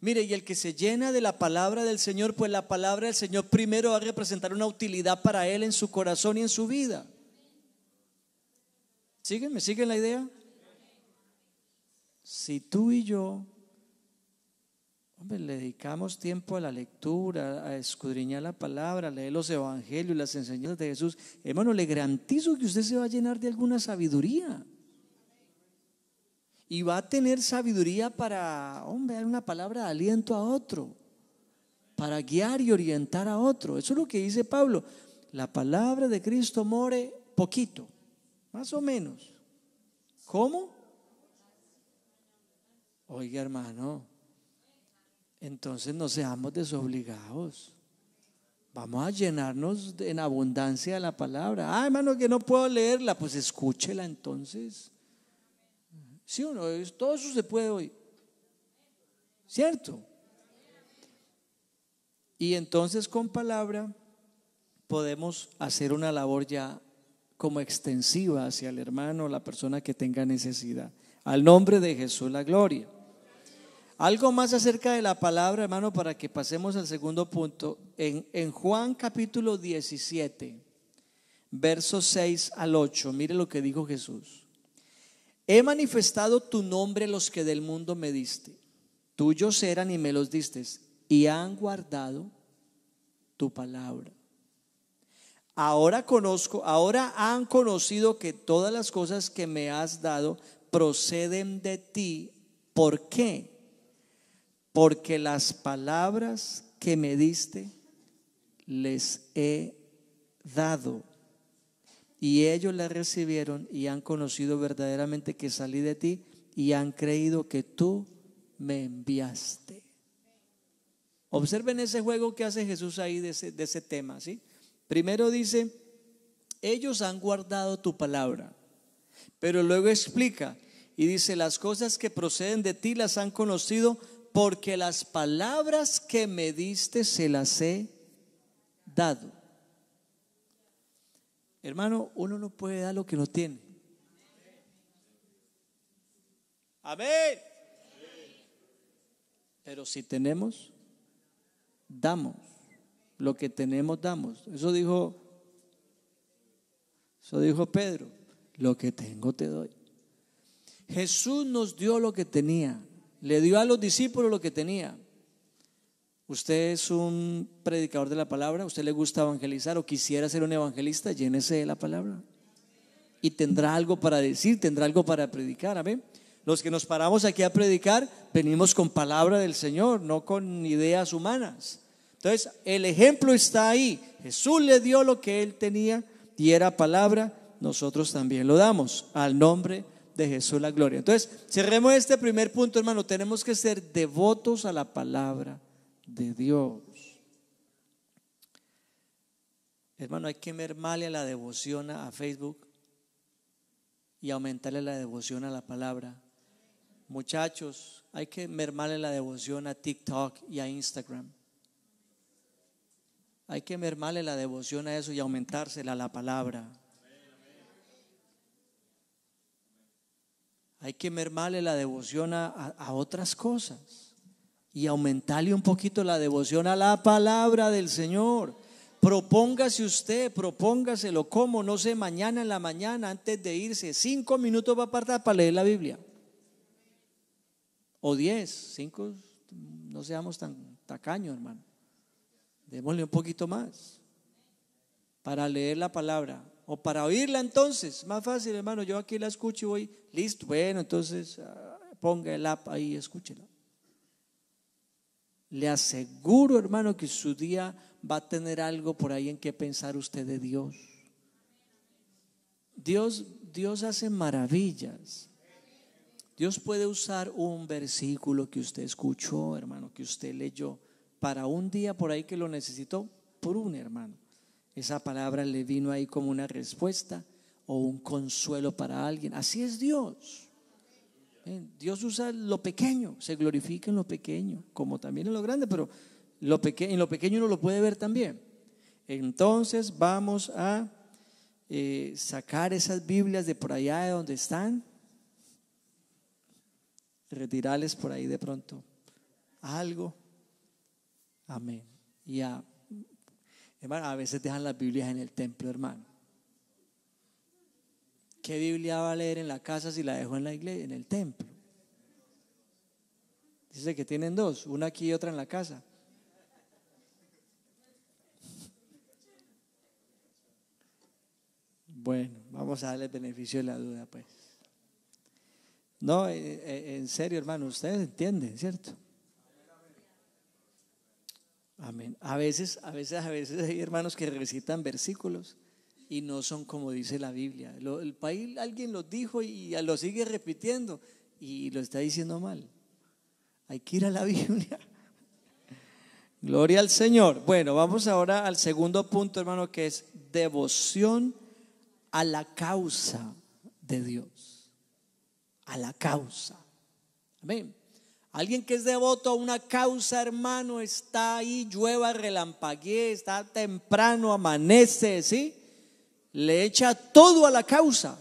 Speaker 7: Mire, y el que se llena de la palabra del Señor, pues la palabra del Señor primero va a representar una utilidad para él en su corazón y en su vida. ¿Siguen? ¿Me siguen la idea? Si tú y yo, hombre, le dedicamos tiempo a la lectura, a escudriñar la palabra, a leer los evangelios, las enseñanzas de Jesús, hermano, le garantizo que usted se va a llenar de alguna sabiduría. Y va a tener sabiduría para, hombre, dar una palabra de aliento a otro, para guiar y orientar a otro. Eso es lo que dice Pablo. La palabra de Cristo more poquito más o menos. ¿Cómo? Oiga, hermano, entonces no seamos desobligados. Vamos a llenarnos en abundancia de la palabra. Ah, hermano, que no puedo leerla, pues escúchela entonces. ¿Sí o no? Todo eso se puede hoy. ¿Cierto? Y entonces con palabra podemos hacer una labor ya como extensiva hacia el hermano o la persona que tenga necesidad. Al nombre de Jesús la gloria. Algo más acerca de la palabra, hermano, para que pasemos al segundo punto. En, en Juan capítulo 17, versos 6 al 8, mire lo que dijo Jesús. He manifestado tu nombre los que del mundo me diste. Tuyos eran y me los diste, y han guardado tu palabra. Ahora conozco, ahora han conocido que todas las cosas que me has dado proceden de ti. ¿Por qué? Porque las palabras que me diste les he dado. Y ellos las recibieron y han conocido verdaderamente que salí de ti y han creído que tú me enviaste. Observen ese juego que hace Jesús ahí de ese, de ese tema, ¿sí? Primero dice, ellos han guardado tu palabra, pero luego explica y dice, las cosas que proceden de ti las han conocido porque las palabras que me diste se las he dado. Hermano, uno no puede dar lo que no tiene. Amén. Pero si tenemos, damos. Lo que tenemos, damos. Eso dijo, eso dijo Pedro. Lo que tengo, te doy. Jesús nos dio lo que tenía. Le dio a los discípulos lo que tenía. Usted es un predicador de la palabra, usted le gusta evangelizar o quisiera ser un evangelista, llénese de la palabra. Y tendrá algo para decir, tendrá algo para predicar. Amén. Los que nos paramos aquí a predicar, venimos con palabra del Señor, no con ideas humanas. Entonces, el ejemplo está ahí. Jesús le dio lo que él tenía y era palabra, nosotros también lo damos al nombre de Jesús la gloria. Entonces, cerremos este primer punto, hermano. Tenemos que ser devotos a la palabra de Dios. Hermano, hay que mermarle la devoción a Facebook y aumentarle la devoción a la palabra. Muchachos, hay que mermarle la devoción a TikTok y a Instagram. Hay que mermarle la devoción a eso y aumentársela a la palabra. Hay que mermarle la devoción a, a, otras cosas y aumentarle un poquito la devoción a la palabra del Señor. Propóngase usted, propóngaselo como, no sé, mañana en la mañana, antes de irse, cinco minutos va a apartar para leer la Biblia. O diez, cinco, no seamos tan tacaños, hermano. Démosle un poquito más para leer la palabra o para oírla entonces. Más fácil, hermano. Yo aquí la escucho y voy, listo. Bueno, entonces ah, ponga el app ahí escúchela. Le aseguro, hermano, que su día va a tener algo por ahí en que pensar usted de Dios. Dios, Dios hace maravillas. Dios puede usar un versículo que usted escuchó, hermano, que usted leyó para un día por ahí que lo necesitó, por un hermano. Esa palabra le vino ahí como una respuesta o un consuelo para alguien. Así es Dios. Dios usa lo pequeño, se glorifica en lo pequeño, como también en lo grande, pero lo en lo pequeño uno lo puede ver también. Entonces vamos a eh, sacar esas Biblias de por allá de donde están, retirarles por ahí de pronto algo Amén. Y hermano, a veces dejan las Biblias en el templo, hermano. ¿Qué Biblia va a leer en la casa si la dejo en la iglesia, en el templo? Dice que tienen dos, una aquí y otra en la casa. Bueno, vamos a darle el beneficio de la duda, pues. No, eh, eh, en serio, hermano, ustedes entienden, ¿cierto? Amén. A veces, a veces, a veces hay hermanos que recitan versículos y no son como dice la Biblia. el país alguien los dijo y lo sigue repitiendo y lo está diciendo mal. Hay que ir a la [laughs] Biblia. Gloria al Señor. Bueno, vamos ahora al segundo punto, hermano, que es devoción a la causa de Dios. A la causa. Amén. Alguien que es devoto a una causa, hermano, está ahí, llueva, relampaguee, está temprano, amanece, ¿sí? Le echa todo a la causa.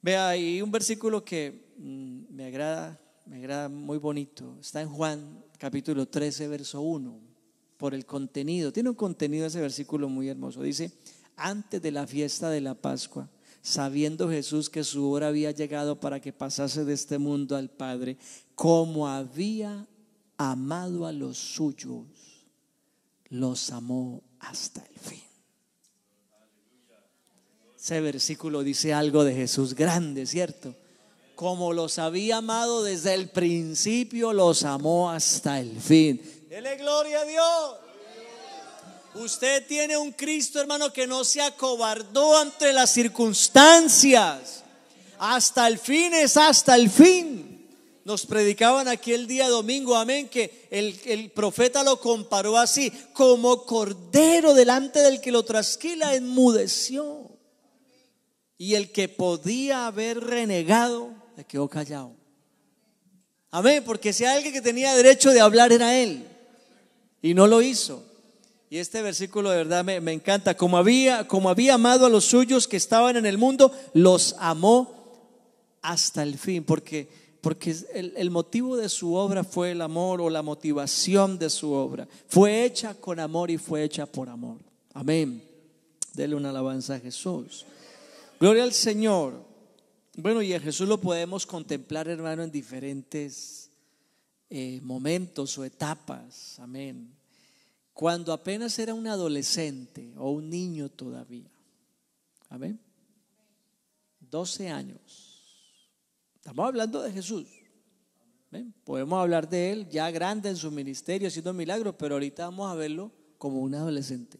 Speaker 7: Vea, hay un versículo que mm, me agrada me agrada muy bonito. Está en Juan capítulo 13, verso 1, por el contenido. Tiene un contenido ese versículo muy hermoso. Dice, antes de la fiesta de la Pascua, sabiendo Jesús que su hora había llegado para que pasase de este mundo al Padre, como había amado a los suyos, los amó hasta el fin. Ese versículo dice algo de Jesús grande, ¿cierto? Como los había amado desde el principio, los amó hasta el fin. Dele gloria a Dios. Usted tiene un Cristo, hermano, que no se acobardó ante las circunstancias. Hasta el fin es hasta el fin. Nos predicaban aquí el día domingo, amén, que el, el profeta lo comparó así, como cordero delante del que lo trasquila, enmudeció. Y el que podía haber renegado, le quedó callado. Amén, porque si alguien que tenía derecho de hablar era él. Y no lo hizo. Y este versículo de verdad me, me encanta. Como había, como había amado a los suyos que estaban en el mundo, los amó hasta el fin. Porque, porque el, el motivo de su obra fue el amor o la motivación de su obra. Fue hecha con amor y fue hecha por amor. Amén. Dele una alabanza a Jesús. Gloria al Señor. Bueno, y a Jesús lo podemos contemplar, hermano, en diferentes eh, momentos o etapas. Amén. Cuando apenas era un adolescente o un niño todavía. Amén. 12 años. Estamos hablando de Jesús. Podemos hablar de él ya grande en su ministerio, haciendo milagros, pero ahorita vamos a verlo como un adolescente.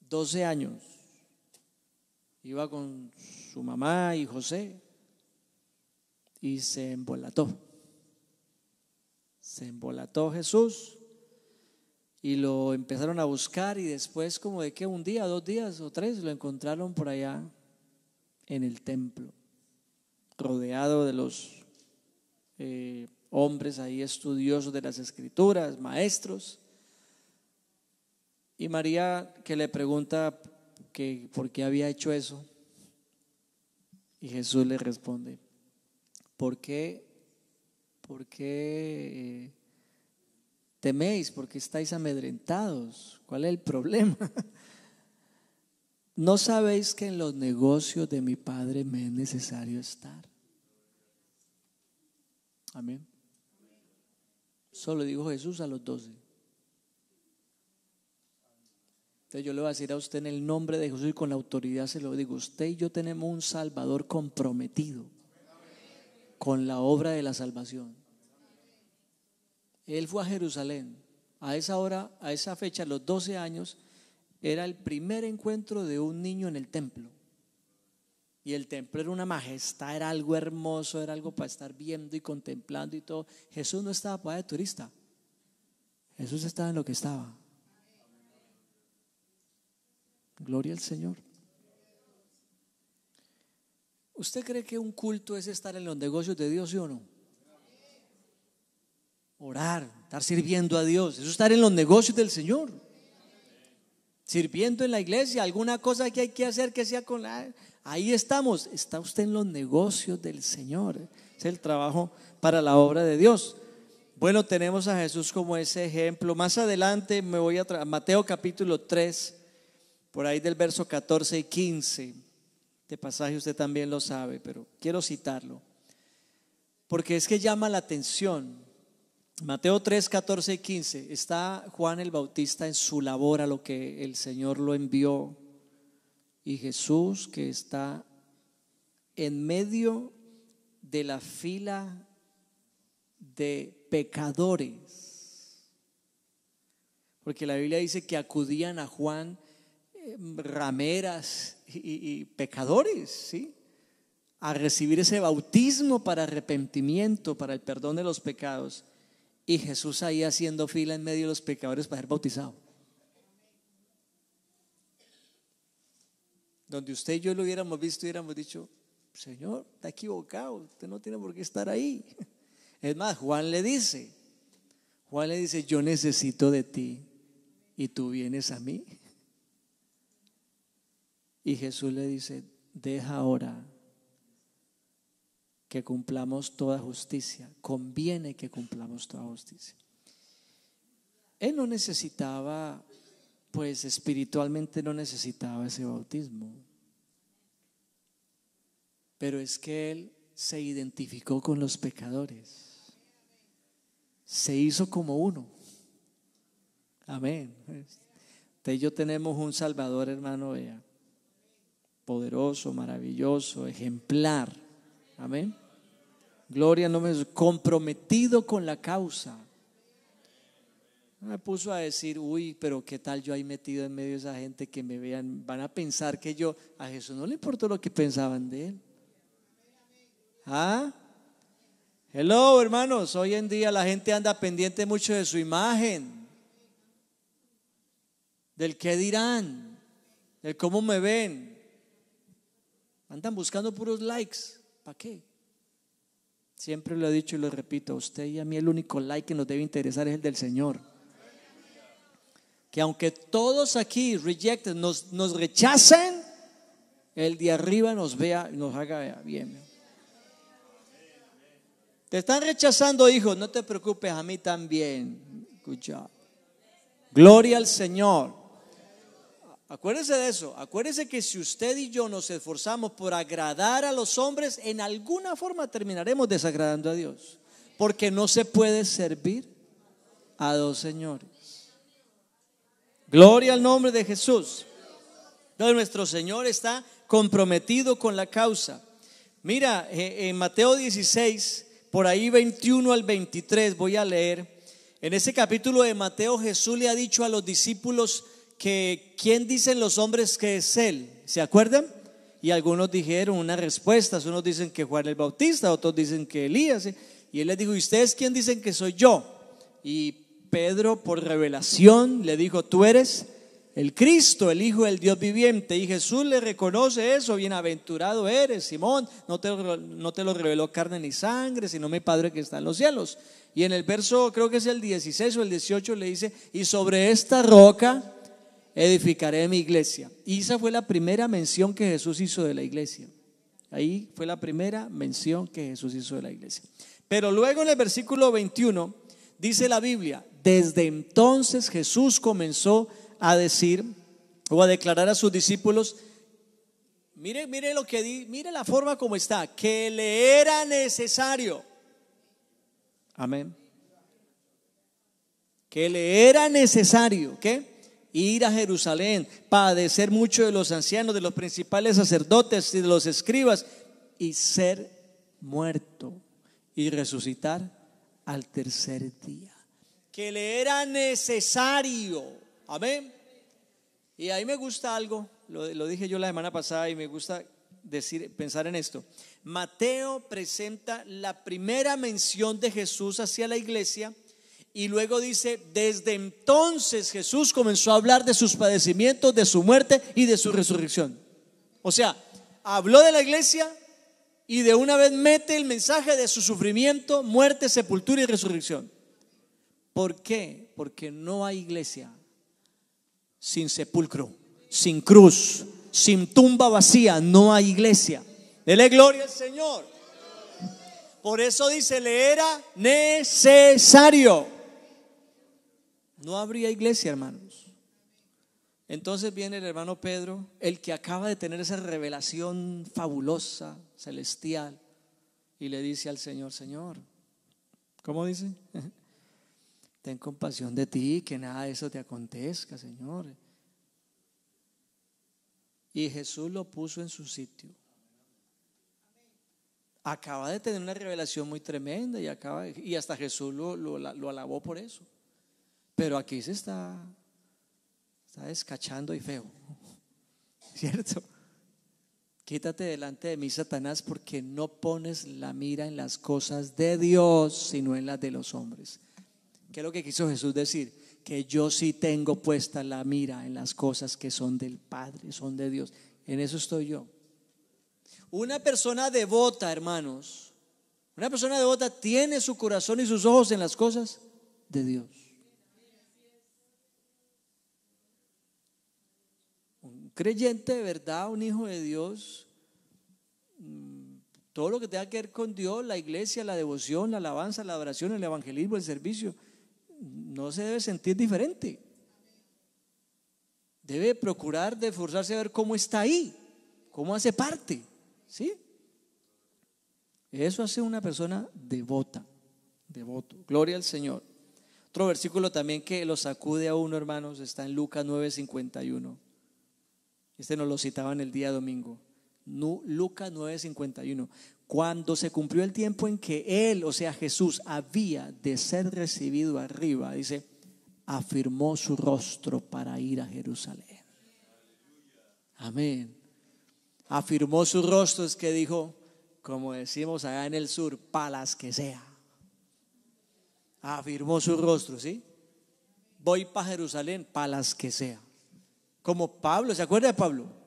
Speaker 7: 12 años. Iba con su mamá y José y se embolató. Se embolató Jesús y lo empezaron a buscar y después como de que un día, dos días o tres lo encontraron por allá en el templo, rodeado de los eh, hombres ahí estudiosos de las escrituras, maestros. Y María que le pregunta que por qué había hecho eso. Y Jesús le responde, ¿por qué, por qué eh, teméis? ¿Por qué estáis amedrentados? ¿Cuál es el problema? [laughs] ¿No sabéis que en los negocios de mi Padre me es necesario estar? Amén. Solo dijo Jesús a los doce. Entonces yo le voy a decir a usted en el nombre de Jesús y con la autoridad se lo digo, usted y yo tenemos un Salvador comprometido con la obra de la salvación. Él fue a Jerusalén. A esa hora, a esa fecha, a los 12 años, era el primer encuentro de un niño en el templo. Y el templo era una majestad, era algo hermoso, era algo para estar viendo y contemplando y todo. Jesús no estaba para de turista. Jesús estaba en lo que estaba. Gloria al Señor. ¿Usted cree que un culto es estar en los negocios de Dios, sí o no? Orar, estar sirviendo a Dios, eso es estar en los negocios del Señor. Sirviendo en la iglesia, alguna cosa que hay que hacer que sea con la... Ahí estamos, está usted en los negocios del Señor. Es el trabajo para la obra de Dios. Bueno, tenemos a Jesús como ese ejemplo. Más adelante me voy a Mateo capítulo 3 por ahí del verso 14 y 15. Este pasaje usted también lo sabe, pero quiero citarlo. Porque es que llama la atención. Mateo 3, 14 y 15. Está Juan el Bautista en su labor a lo que el Señor lo envió. Y Jesús que está en medio de la fila de pecadores. Porque la Biblia dice que acudían a Juan rameras y, pecadores, ¿sí? A recibir ese bautismo para arrepentimiento, para el perdón de los pecados. Y Jesús ahí haciendo fila en medio de los pecadores para ser bautizado. Donde usted y yo lo hubiéramos visto, hubiéramos dicho, Señor, está equivocado, usted no tiene por qué estar ahí. [laughs] Es más, Juan le dice, Juan le dice, yo necesito de ti y tú vienes a mí. Y Jesús le dice, deja ahora que cumplamos toda justicia, conviene que cumplamos toda justicia. Él no necesitaba, pues espiritualmente no necesitaba ese bautismo, pero es que él se identificó con los pecadores, se hizo como uno. Amén. Usted y yo tenemos un Salvador, hermano, vea, poderoso, maravilloso, ejemplar. Amén. Gloria no me comprometido con la causa. Me puso a decir, uy, pero qué tal yo ahí metido en medio de esa gente que me vean, van a pensar que yo, a Jesús no le importó lo que pensaban de él. ¿Ah? Hello, hermanos, hoy en día la gente anda pendiente mucho de su imagen, del qué dirán, del cómo me ven. Andan buscando puros likes, ¿para qué? Siempre lo he dicho y lo repito, a usted y a mí el único like que nos debe interesar es el del Señor. Que aunque todos aquí rejecten, nos, rechacen, el de arriba nos vea y nos haga bien. Te están rechazando, hijo, no te preocupes, a mí también. Good. Gloria al Señor. Acuérdese de eso. Acuérdese que si usted y yo nos esforzamos por agradar a los hombres, en alguna forma terminaremos desagradando a Dios. Porque no se puede servir a dos señores. Gloria al nombre de Jesús. Nuestro Señor está comprometido con la causa. Mira, eh, en Mateo 16, por ahí 21 al 23, voy a leer. En ese capítulo de Mateo, Jesús le ha dicho a los discípulos que quién dicen los hombres que es Él. ¿Se acuerdan? Y algunos dijeron una respuesta. Unos dicen que Juan el Bautista, otros dicen que Elías. ¿eh? Y Él les dijo, ¿y ustedes quién dicen que soy yo? Y Pedro, por revelación, le dijo, tú eres el Cristo, el Hijo del Dios viviente. Y Jesús le reconoce eso, bienaventurado eres, Simón, no te, no te lo reveló carne ni sangre, sino mi Padre que está en los cielos. Y en el verso, creo que es el 16 o el 18, le dice, y sobre esta roca edificaré mi iglesia. Y esa fue la primera mención que Jesús hizo de la iglesia. Ahí fue la primera mención que Jesús hizo de la iglesia. Pero luego en el versículo 21 dice la Biblia, desde entonces Jesús comenzó a decir o a declarar a sus discípulos, mire, mire lo que di, mire la forma como está, que le era necesario. Amén. Que le era necesario, ¿qué? Ir a Jerusalén, padecer mucho de los ancianos, de los principales sacerdotes y de los escribas y ser muerto y resucitar al tercer día. Que le era necesario. Amén. Y ahí me gusta algo, lo, dije yo la semana pasada y me gusta decir, pensar en esto. Mateo presenta la primera mención de Jesús hacia la iglesia y luego dice, desde entonces Jesús comenzó a hablar de sus padecimientos, de su muerte y de su resurrección. O sea, habló de la iglesia y de una vez mete el mensaje de su sufrimiento, muerte, sepultura y resurrección. ¿Por qué? Porque no hay iglesia sin sepulcro, sin cruz, sin tumba vacía, no hay iglesia. Dele gloria al Señor. Por eso dice, le era necesario. No habría iglesia, hermanos. Entonces viene el hermano Pedro, el que acaba de tener esa revelación fabulosa, celestial, y le dice al Señor, Señor, ¿cómo dice? [laughs] Ten compasión de ti, que nada de eso te acontezca, Señor. Y Jesús lo puso en su sitio. Acaba de tener una revelación muy tremenda y, acaba, y hasta Jesús lo, lo, lo alabó por eso. Pero aquí se está, está descachando y feo. [laughs] ¿Cierto? Quítate delante de mí, Satanás, porque no pones la mira en las cosas de Dios, sino en las de los hombres. ¿Qué es lo que quiso Jesús decir? Que yo sí tengo puesta la mira en las cosas que son del Padre, son de Dios. En eso estoy yo. Una persona devota, hermanos, una persona devota tiene su corazón y sus ojos en las cosas de Dios. Un creyente de verdad, un hijo de Dios, todo lo que tenga que ver con Dios, la iglesia, la devoción, la alabanza, la adoración, el evangelismo, el servicio, no se debe sentir diferente. Debe procurar de esforzarse a ver cómo está ahí, cómo hace parte. ¿Sí? Eso hace una persona devota, devoto. Gloria al Señor. Otro versículo también que lo sacude a uno, hermanos, está en Lucas 9:51. Este nos lo citaban el día domingo. Lucas 9:51. Cuando se cumplió el tiempo en que él, o sea Jesús, había de ser recibido arriba, dice, afirmó su rostro para ir a Jerusalén. Amén. Afirmó su rostro, es que dijo, como decimos allá en el sur, palas que sea. Afirmó su rostro, ¿sí? Voy para Jerusalén, palas que sea. Como Pablo, ¿se acuerda de Pablo?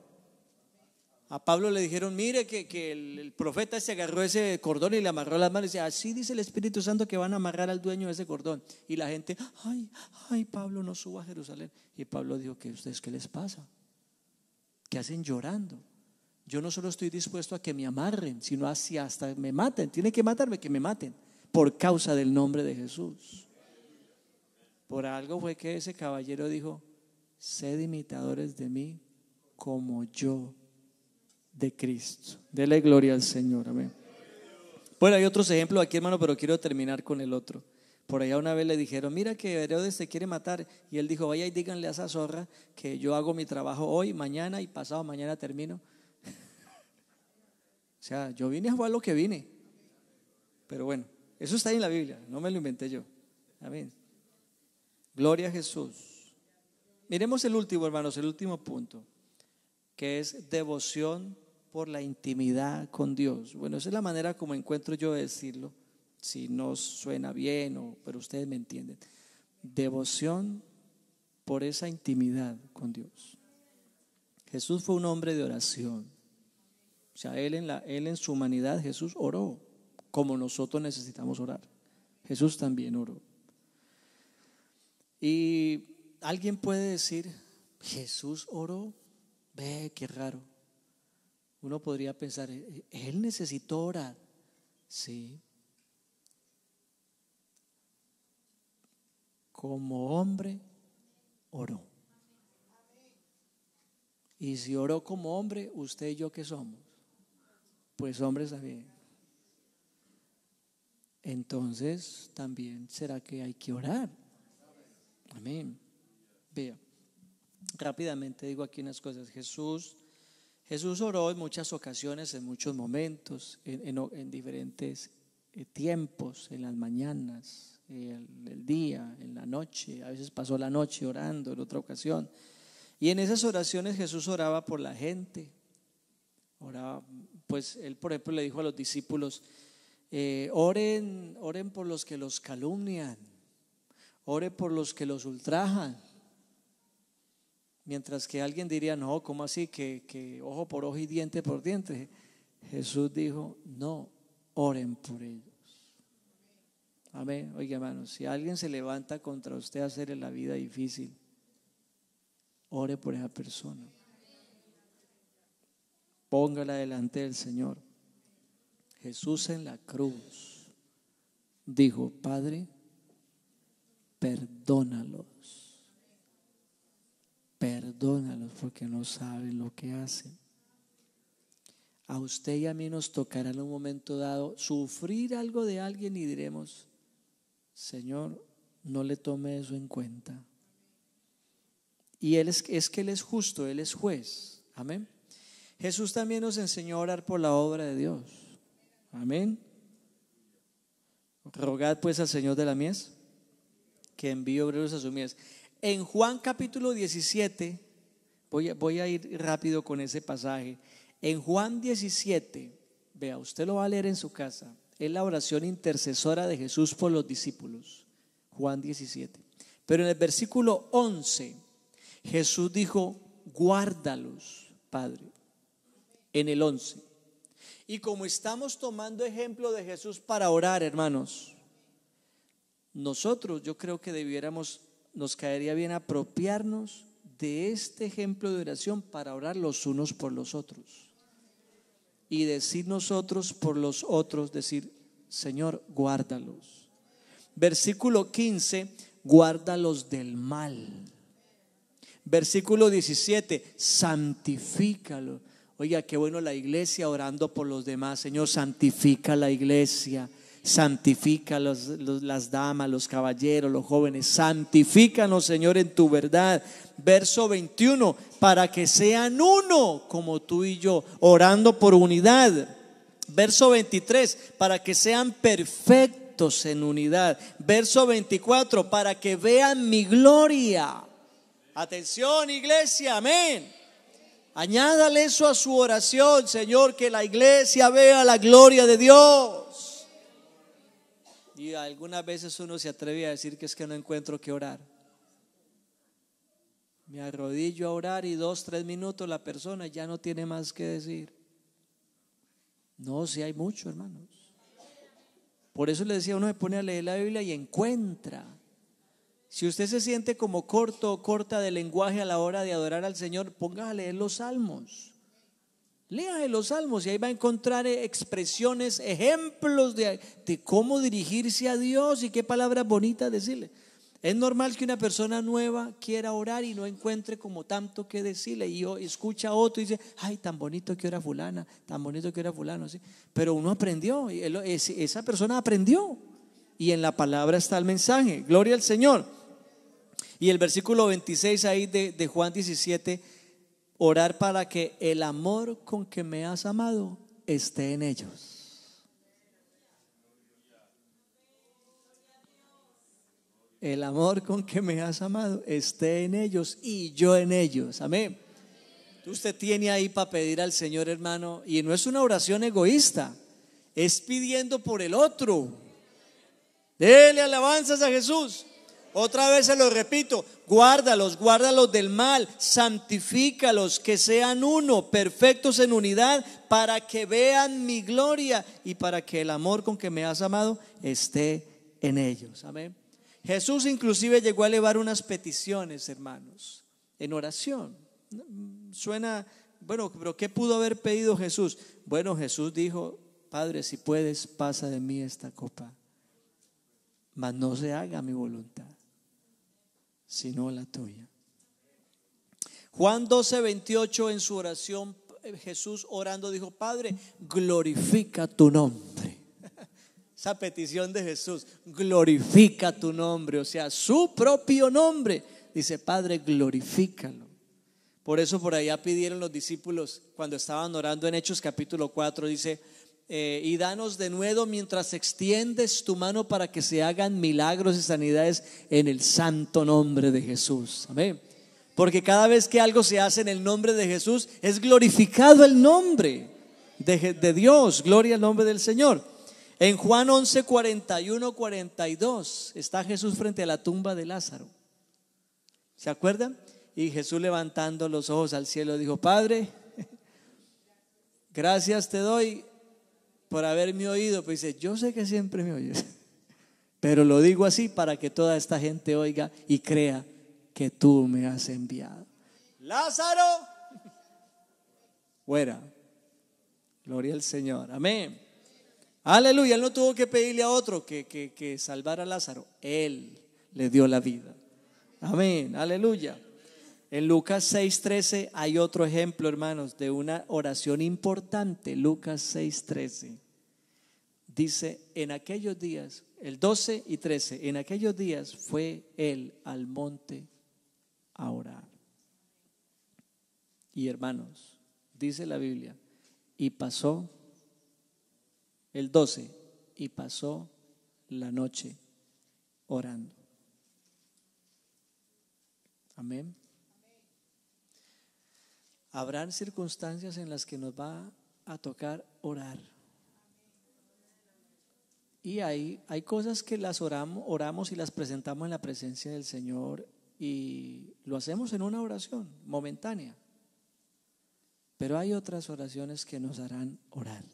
Speaker 7: A Pablo le dijeron, mire que, que el, profeta se agarró ese cordón y le amarró las manos y dice, así dice el Espíritu Santo que van a amarrar al dueño de ese cordón. Y la gente, ay, ay, Pablo no suba a Jerusalén. Y Pablo dijo, ¿qué ustedes qué les pasa? ¿Qué hacen llorando? Yo no solo estoy dispuesto a que me amarren, sino hacia hasta me maten. Tienen que matarme, que me maten, por causa del nombre de Jesús. Por algo fue que ese caballero dijo, sed imitadores de mí como yo de Cristo. Dele gloria al Señor, amén. Bueno, hay otros ejemplos aquí, hermano, pero quiero terminar con el otro. Por allá una vez le dijeron, mira que Herodes te quiere matar. Y él dijo, vaya y díganle a esa zorra que yo hago mi trabajo hoy, mañana y pasado mañana termino. [laughs] o sea, yo vine a jugar lo que vine. Pero bueno, eso está ahí en la Biblia, no me lo inventé yo. Amén. Gloria a Jesús. Miremos el último, hermanos, el último punto, que es devoción por la intimidad con Dios. Bueno, esa es la manera como encuentro yo de decirlo, si no suena bien, pero ustedes me entienden. Devoción por esa intimidad con Dios. Jesús fue un hombre de oración. O sea, él en, la, él en su humanidad, Jesús oró como nosotros necesitamos orar. Jesús también oró. Y alguien puede decir, Jesús oró, ve qué raro. Uno podría pensar, él necesitó orar. Sí. Como hombre, oró. Y si oró como hombre, usted y yo qué somos? Pues hombres también. Entonces, también será que hay que orar. Amén. Vea, rápidamente digo aquí unas cosas. Jesús, Jesús oró en muchas ocasiones, en muchos momentos, en, en- en diferentes eh, tiempos, en las mañanas, el, el día, en la noche. A veces pasó la noche orando en otra ocasión. Y en esas oraciones Jesús oraba por la gente. Oraba, pues él, por ejemplo, le dijo a los discípulos, eh, oren, oren por los que los calumnian, ore por los que los ultrajan. Mientras que alguien diría, no, ¿cómo así? Que, que ojo por ojo y diente por diente. Jesús dijo, no, oren por ellos. Amén. Oiga, hermanos, si alguien se levanta contra usted a hacerle la vida difícil, ore por esa persona. Póngala delante del Señor. Jesús en la cruz dijo, Padre, perdónalos. Perdónalos porque no saben lo que hacen. A usted y a mí nos tocará en un momento dado sufrir algo de alguien y diremos, Señor, no le tome eso en cuenta. Y él es, es que Él es justo, Él es juez. Amén. Jesús también nos enseñó a orar por la obra de Dios. Amén. Rogad pues al Señor de la mies que envíe obreros a su mies. En Juan capítulo 17, voy a, ir rápido con ese pasaje. En Juan 17, vea, usted lo va a leer en su casa. Es la oración intercesora de Jesús por los discípulos. Juan 17. Pero en el versículo 11, Jesús dijo, guárdalos, Padre. En el 11. Y como estamos tomando ejemplo de Jesús para orar, hermanos, nosotros yo creo que debiéramos, nos caería bien apropiarnos de este ejemplo de oración para orar los unos por los otros. y decir nosotros por los otros, decir, Señor, guárdalos. Versículo 15, guárdalos del mal. Versículo 17, santifícalo. Oiga, qué bueno la iglesia orando por los demás. Señor, santifica la iglesia. Santifica los- las damas, los caballeros, los jóvenes. Santifícanos, Señor, en tu verdad. Verso 21, para que sean uno como tú y yo, orando por unidad. Verso 23, para que sean perfectos en unidad. Verso 24, para que vean mi gloria. Atención, iglesia, amén. Añádale eso a su oración, Señor, que la iglesia vea la gloria de Dios. Y algunas veces uno se atreve a decir que es que no encuentro que orar. Me arrodillo a orar y dos, tres minutos la persona ya no tiene más que decir. No, si hay mucho, hermanos. Por eso le decía, uno se pone a leer la Biblia y encuentra. Si usted se siente como corto o corta de lenguaje a la hora de adorar al Señor, ponga a leer los salmos. Lea los salmos y ahí va a encontrar eh, expresiones, ejemplos de, de cómo dirigirse a Dios y qué palabras bonitas decirle. Es normal que una persona nueva quiera orar y no encuentre como tanto que decirle y escucha a otro y dice, ay, tan bonito que era fulana, tan bonito que era fulano, sí. Pero uno aprendió, esa persona aprendió y en la palabra está el mensaje. Gloria al Señor. Y el versículo 26 ahí de, de Juan 17, orar para que el amor con que me has amado esté en ellos. El amor con que me has amado esté en ellos y yo en ellos. Amén. Usted tiene ahí para pedir al Señor, hermano, y no es una oración egoísta, es pidiendo por el otro. Dele alabanzas a Jesús. Otra vez se lo repito, guárdalos, guárdalos del mal, santifícalos, que sean uno, perfectos en unidad, para que vean mi gloria y para que el amor con que me has amado esté en ellos. Amén. Jesús inclusive llegó a elevar unas peticiones, hermanos, en oración. Suena, bueno, pero ¿qué pudo haber pedido Jesús? Bueno, Jesús dijo, Padre, si puedes, pasa de mí esta copa mas no se haga mi voluntad, sino la tuya. Juan 12, 28 en su oración, Jesús orando dijo, Padre, glorifica tu nombre. [laughs] Esa petición de Jesús, glorifica tu nombre, o sea, su propio nombre. Dice, Padre, glorifícalo. Por eso por allá pidieron los discípulos cuando estaban orando en Hechos capítulo 4, dice, eh, y danos de nuevo mientras extiendes tu mano para que se hagan milagros y sanidades en el santo nombre de Jesús. Amén. Porque cada vez que algo se hace en el nombre de Jesús, es glorificado el nombre de, de Dios. Gloria al nombre del Señor. En Juan 11, 41, 42 está Jesús frente a la tumba de Lázaro. ¿Se acuerdan? Y Jesús levantando los ojos al cielo dijo, Padre, [laughs] gracias te doy por haberme oído. Pues dice, yo sé que siempre me oyes, [laughs] pero lo digo así para que toda esta gente oiga y crea que tú me has enviado. Lázaro, fuera. Gloria al Señor. Amén. Aleluya. Él no tuvo que pedirle a otro que, que, que salvara a Lázaro. Él le dio la vida. Amén. Aleluya. En Lucas 6:13 hay otro ejemplo, hermanos, de una oración importante. Lucas 6:13. Dice, en aquellos días, el 12 y 13, en aquellos días fue él al monte a orar. Y hermanos, dice la Biblia, y pasó el 12, y pasó la noche orando. Amén. Habrán circunstancias en las que nos va a tocar orar. Y hay, hay cosas que las oramos, oramos y las presentamos en la presencia del Señor y lo hacemos en una oración momentánea. Pero hay otras oraciones que nos harán orar.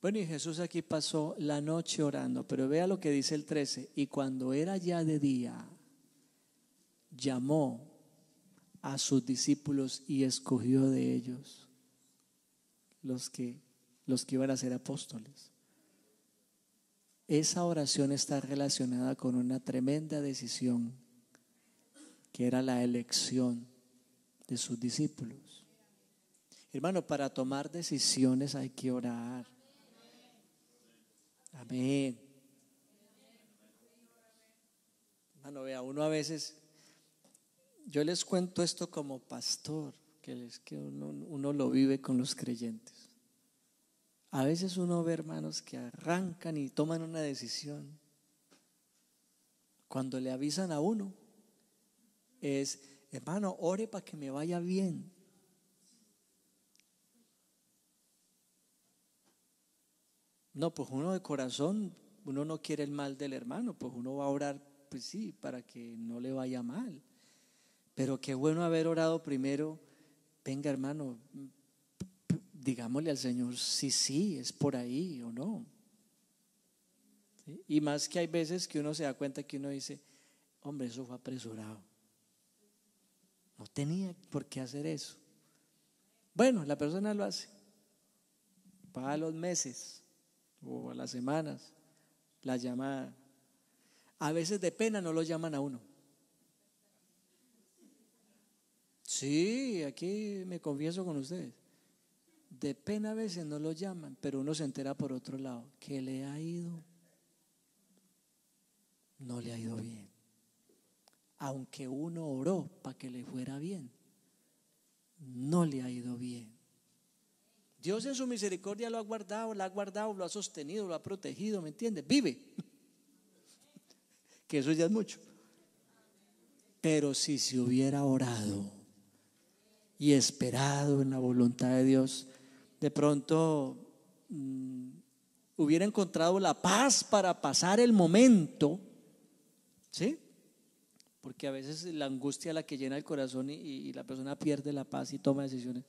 Speaker 7: Bueno, y Jesús aquí pasó la noche orando, pero vea lo que dice el 13. Y cuando era ya de día, llamó a sus discípulos y escogió de ellos los que, los que iban a ser apóstoles. Esa oración está relacionada con una tremenda decisión, que era la elección de sus discípulos. Hermano, para tomar decisiones hay que orar. Amén. Hermano, vea, uno a veces, yo les cuento esto como pastor, que, es que uno, uno lo vive con los creyentes. A veces uno ve hermanos que arrancan y toman una decisión. Cuando le avisan a uno, es, hermano, ore para que me vaya bien. No, pues uno de corazón, uno no quiere el mal del hermano, pues uno va a orar, pues sí, para que no le vaya mal. Pero qué bueno haber orado primero, venga hermano, digámosle al Señor si sí, es por ahí o no. Y más que hay veces que uno se da cuenta que uno dice, hombre, eso fue apresurado. No tenía por qué hacer eso. Bueno, la persona lo hace. Para los meses o a las semanas, la llamada. A veces de pena no lo llaman a uno. Sí, aquí me confieso con ustedes. De pena a veces no lo llaman, pero uno se entera por otro lado que le ha ido, no le ha ido bien. Aunque uno oró para que le fuera bien, no le ha ido bien. Dios en su misericordia lo ha guardado, lo ha guardado, lo ha sostenido, lo ha protegido, ¿me entiendes? Vive. [laughs] Que eso ya es mucho. Pero si se hubiera orado y esperado en la voluntad de Dios, de pronto mm, hubiera encontrado la paz para pasar el momento, ¿sí? Porque a veces la angustia la que llena el corazón y, la persona pierde la paz y toma decisiones.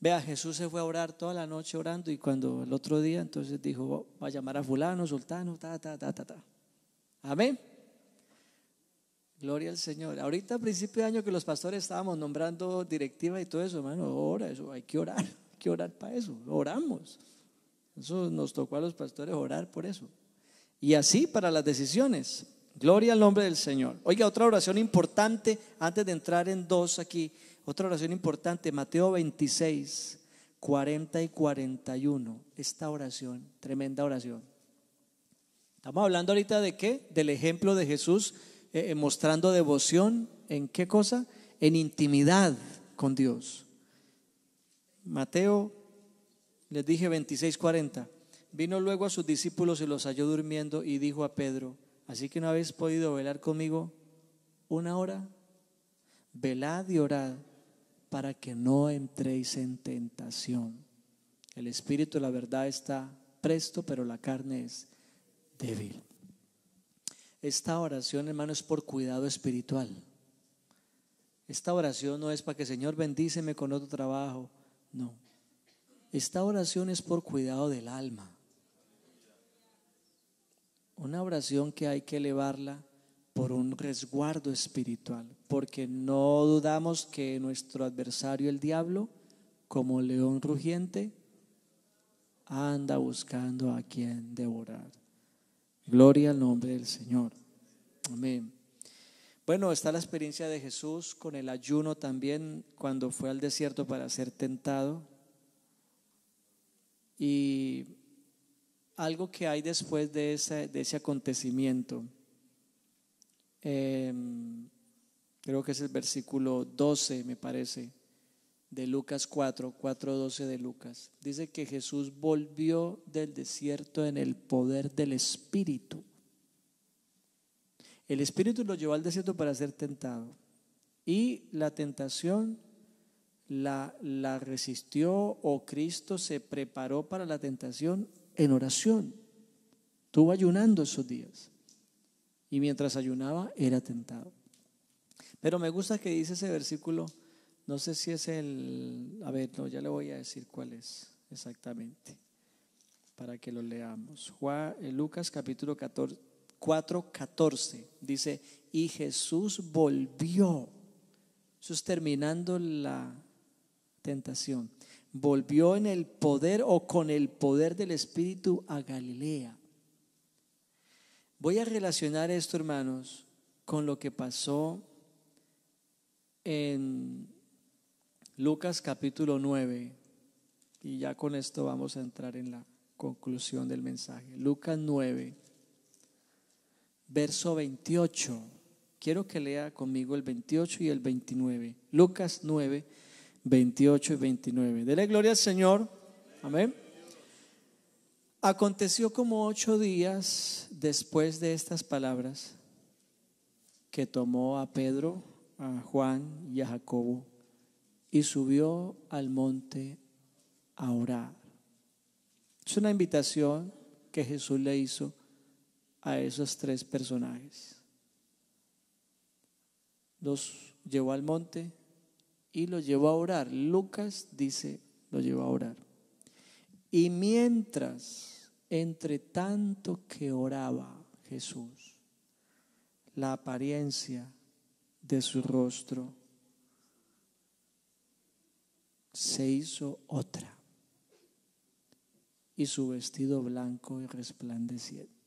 Speaker 7: Vea, Jesús se fue a orar toda la noche orando y cuando el otro día entonces dijo, va a llamar a fulano, sultano, ta, ta, ta, ta, ta. Amén. Gloria al Señor. Ahorita a principio de año que los pastores estábamos nombrando directiva y todo eso, hermano, ora, eso, hay que orar, que orar para eso, oramos. Eso nos tocó a los pastores orar por eso. Y así para las decisiones. Gloria al nombre del Señor. Oiga, otra oración importante antes de entrar en dos aquí. Otra oración importante, Mateo 26, 40 y 41. Esta oración, tremenda oración. Estamos hablando ahorita de qué? Del ejemplo de Jesús eh, mostrando devoción en qué cosa? En intimidad con Dios. Mateo, les dije 26, 40. Vino luego a sus discípulos y los halló durmiendo y dijo a Pedro, así que no habéis podido velar conmigo una hora, velad y orad para que no entréis en tentación. El espíritu, la verdad, está presto, pero la carne es débil. Esta oración, hermano, es por cuidado espiritual. Esta oración no es para que Señor bendíceme con otro trabajo. No. Esta oración es por cuidado del alma. Una oración que hay que elevarla por un resguardo espiritual, porque no dudamos que nuestro adversario, el diablo, como león rugiente, anda buscando a quien devorar. Gloria al nombre del Señor. Amén. Bueno, está la experiencia de Jesús con el ayuno también cuando fue al desierto para ser tentado. Y algo que hay después de ese, de ese acontecimiento eh, creo que es el versículo 12, me parece, de Lucas 4, 4, 12 de Lucas. Dice que Jesús volvió del desierto en el poder del Espíritu. El Espíritu lo llevó al desierto para ser tentado. Y la tentación la, la resistió o Cristo se preparó para la tentación en oración. Estuvo ayunando esos días y mientras ayunaba era tentado. Pero me gusta que dice ese versículo, no sé si es el, a ver, no, ya le voy a decir cuál es exactamente, para que lo leamos. Juan, eh, Lucas capítulo 14, 4, 14, dice, y Jesús volvió, eso es terminando la tentación, volvió en el poder o con el poder del Espíritu a Galilea. Voy a relacionar esto, hermanos, con lo que pasó en Lucas capítulo 9. Y ya con esto vamos a entrar en la conclusión del mensaje. Lucas 9, verso 28. Quiero que lea conmigo el 28 y el 29. Lucas 9, 28 y 29. Dele gloria al Señor. Amén. Aconteció como ocho días después de estas palabras que tomó a Pedro, a Juan y a Jacobo y subió al monte a orar. Es una invitación que Jesús le hizo a esos tres personajes. Los llevó al monte y los llevó a orar. Lucas dice, lo llevó a orar. Y mientras, entre tanto que oraba Jesús, la apariencia de su rostro se hizo otra y su vestido blanco y resplandeciente.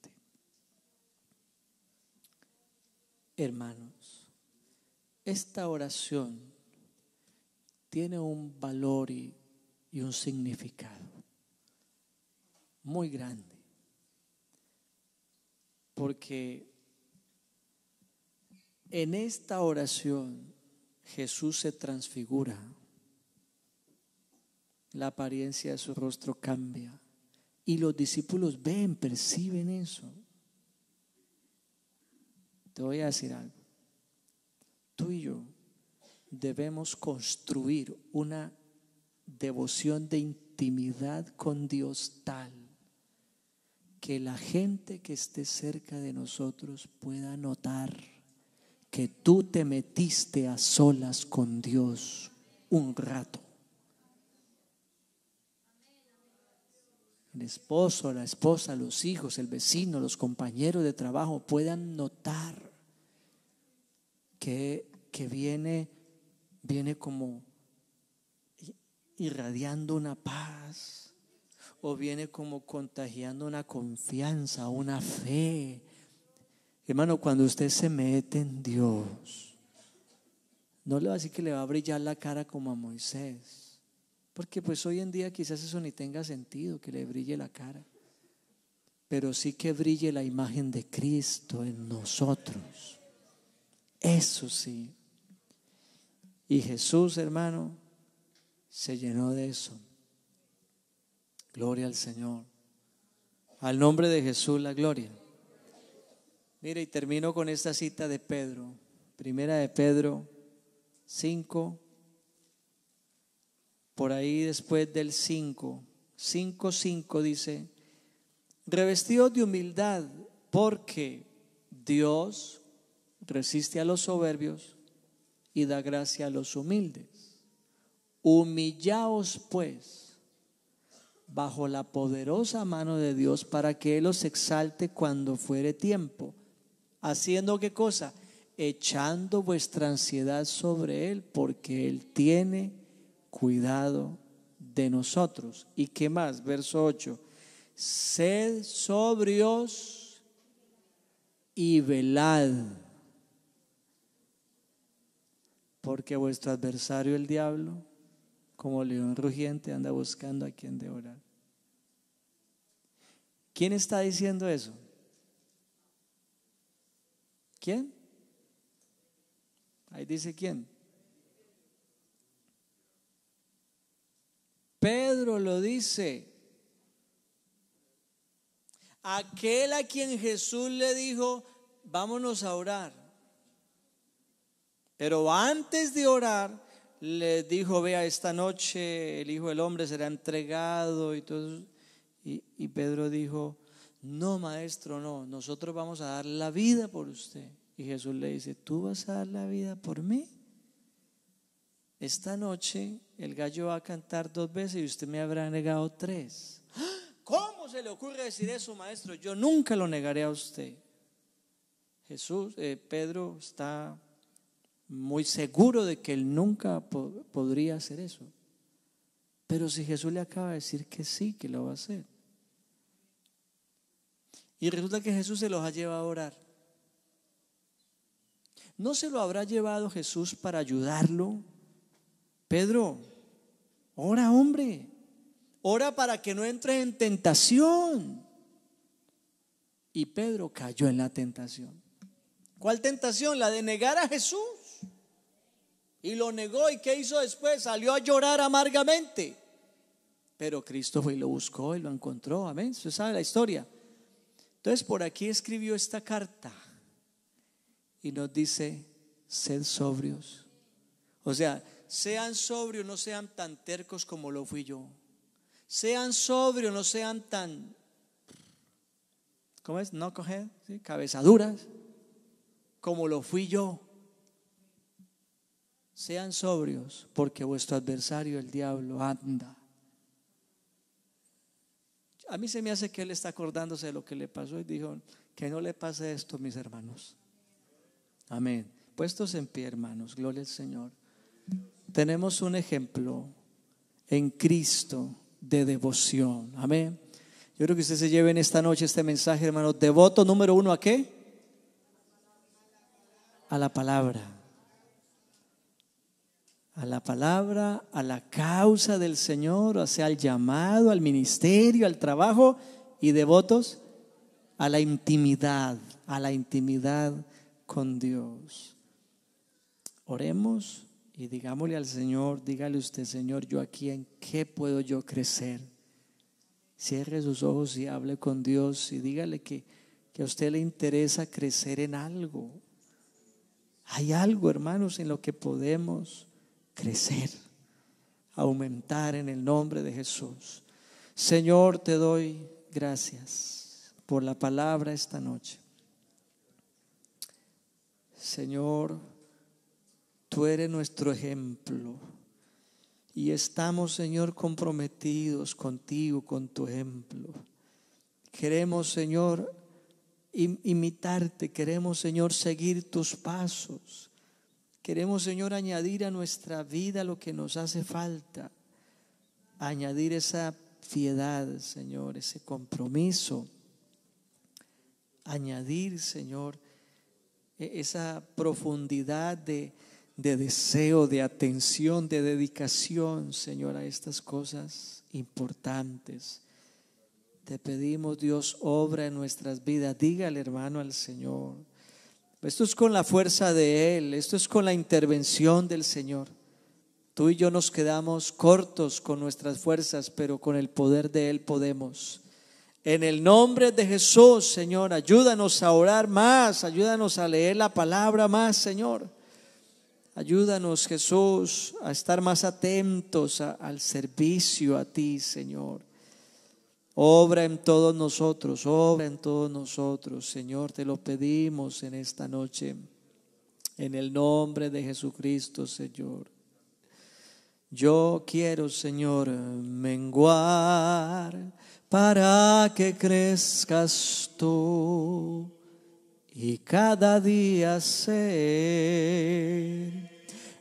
Speaker 7: Hermanos, esta oración tiene un valor y, un significado muy grande, porque en esta oración Jesús se transfigura, la apariencia de su rostro cambia y los discípulos ven, perciben eso. Te voy a decir algo. Tú y yo debemos construir una devoción de intimidad con Dios tal que la gente que esté cerca de nosotros pueda notar que tú te metiste a solas con Dios un rato. El esposo, la esposa, los hijos, el vecino, los compañeros de trabajo puedan notar que, que viene, viene como irradiando una paz o viene como contagiando una confianza, una fe. Hermano, cuando usted se mete en Dios, no le va a decir que le va a brillar la cara como a Moisés, porque pues hoy en día quizás eso ni tenga sentido, que le brille la cara, pero sí que brille la imagen de Cristo en nosotros. Eso sí. Y Jesús, hermano, se llenó de eso. Gloria al Señor. Al nombre de Jesús la gloria. Mire, y termino con esta cita de Pedro. Primera de Pedro 5, por ahí después del 5, 5, 5 dice, revestidos de humildad, porque Dios resiste a los soberbios y da gracia a los humildes. Humillaos pues bajo la poderosa mano de Dios para que Él os exalte cuando fuere tiempo. Haciendo qué cosa? Echando vuestra ansiedad sobre Él porque Él tiene cuidado de nosotros. ¿Y qué más? Verso 8. Sed sobrios y velad porque vuestro adversario el diablo, como león rugiente, anda buscando a quien devorar. ¿Quién está diciendo eso? ¿Quién? Ahí dice quién. Pedro lo dice. Aquel a quien Jesús le dijo, vámonos a orar. Pero antes de orar, le dijo, vea, esta noche el Hijo del Hombre será entregado y y Pedro dijo, no, maestro, no, nosotros vamos a dar la vida por usted. Y Jesús le dice, ¿tú vas a dar la vida por mí? Esta noche el gallo va a cantar dos veces y usted me habrá negado tres. ¿Cómo se le ocurre decir eso, maestro? Yo nunca lo negaré a usted. Jesús, eh, Pedro está muy seguro de que él nunca po- podría hacer eso. Pero si Jesús le acaba de decir que sí, que lo va a hacer. Y resulta que Jesús se los ha llevado a orar. ¿No se lo habrá llevado Jesús para ayudarlo? Pedro, ora hombre, ora para que no entre en tentación. Y Pedro cayó en la tentación. ¿Cuál tentación? La de negar a Jesús. Y lo negó y ¿qué hizo después? Salió a llorar amargamente. Pero Cristo fue y lo buscó y lo encontró. Amén. Usted sabe la historia. Entonces por aquí escribió esta carta y nos dice, sed sobrios. O sea, sean sobrios, no sean tan tercos como lo fui yo. Sean sobrios, no sean tan, ¿cómo es? No coger, ¿sí? cabezaduras, como lo fui yo. Sean sobrios, porque vuestro adversario, el diablo, anda. A mí se me hace que él está acordándose de lo que le pasó y dijo, que no le pase esto, mis hermanos. Amén. Puestos en pie, hermanos, gloria al Señor. Tenemos un ejemplo en Cristo de devoción. Amén. Yo creo que usted se lleve en esta noche este mensaje, hermano. Devoto número uno a qué? A la palabra. A la palabra, a la causa del Señor, o sea, al llamado, al ministerio, al trabajo y devotos a la intimidad, a la intimidad con Dios. Oremos y digámosle al Señor, dígale usted, Señor, yo aquí en qué puedo yo crecer. Cierre sus ojos y hable con Dios y dígale que, que a usted le interesa crecer en algo. Hay algo, hermanos, en lo que podemos crecer, aumentar en el nombre de Jesús. Señor, te doy gracias por la palabra esta noche. Señor, tú eres nuestro ejemplo y estamos, Señor, comprometidos contigo, con tu ejemplo. Queremos, Señor, im- imitarte, queremos, Señor, seguir tus pasos. Queremos, Señor, añadir a nuestra vida lo que nos hace falta. Añadir esa piedad, Señor, ese compromiso. Añadir, Señor, e- esa profundidad de, de deseo, de atención, de dedicación, Señor, a estas cosas importantes. Te pedimos, Dios, obra en nuestras vidas. Dígale, hermano, al Señor. Esto es con la fuerza de Él, esto es con la intervención del Señor. Tú y yo nos quedamos cortos con nuestras fuerzas, pero con el poder de Él podemos. En el nombre de Jesús, Señor, ayúdanos a orar más, ayúdanos a leer la palabra más, Señor. Ayúdanos, Jesús, a estar más atentos al servicio a ti, Señor. Obra en todos nosotros, obra en todos nosotros, Señor, te lo pedimos en esta noche, en el nombre de Jesucristo, Señor. Yo quiero, Señor, menguar para que crezcas tú y cada día ser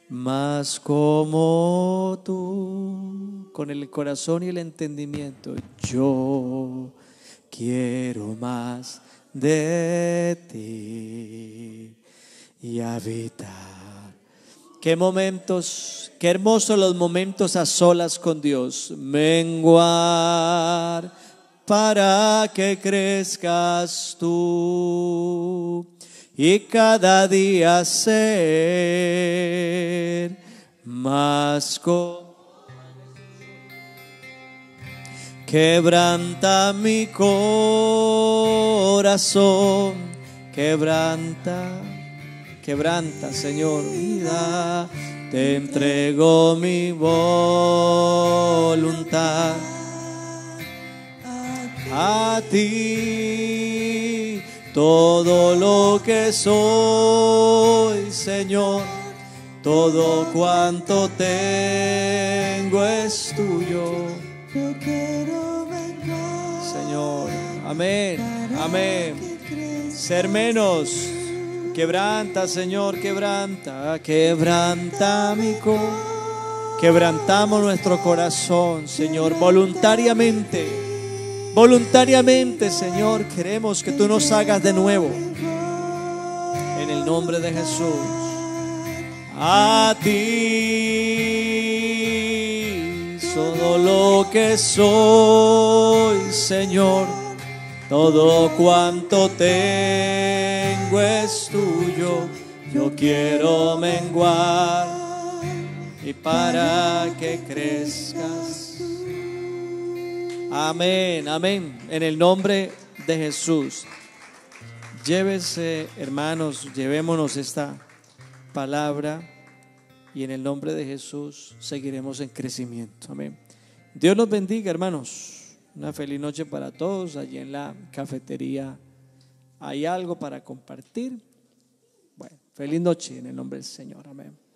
Speaker 7: más como tú, con el corazón y el entendimiento. Yo quiero más de ti y habitar. Qué momentos, qué hermosos los momentos a solas con Dios. Menguar para que crezcas tú y cada día ser más Quebranta mi corazón, quebranta, quebranta, Señor, vida. Te entrego mi voluntad a ti. Todo lo que soy, Señor, todo cuanto tengo es tuyo.
Speaker 2: Yo quiero vengar
Speaker 7: Señor. Amén. Amén. Ser menos. Quebranta, Señor, quebranta. Quebranta mi corazón. Quebrantamos nuestro corazón, Señor, voluntariamente. Voluntariamente, Señor, queremos que tú nos hagas de nuevo. En el nombre de Jesús. A ti todo lo que soy, Señor. Todo cuanto tengo es tuyo. Yo quiero menguar y para que crezcas. Amén, amén. En el nombre de Jesús. Llévese, hermanos, llevémonos esta palabra y en el nombre de Jesús seguiremos en crecimiento. Amén. Dios los bendiga, hermanos. Una feliz noche para todos. Allí en la cafetería hay algo para compartir. Bueno, feliz noche en el nombre del Señor. Amén.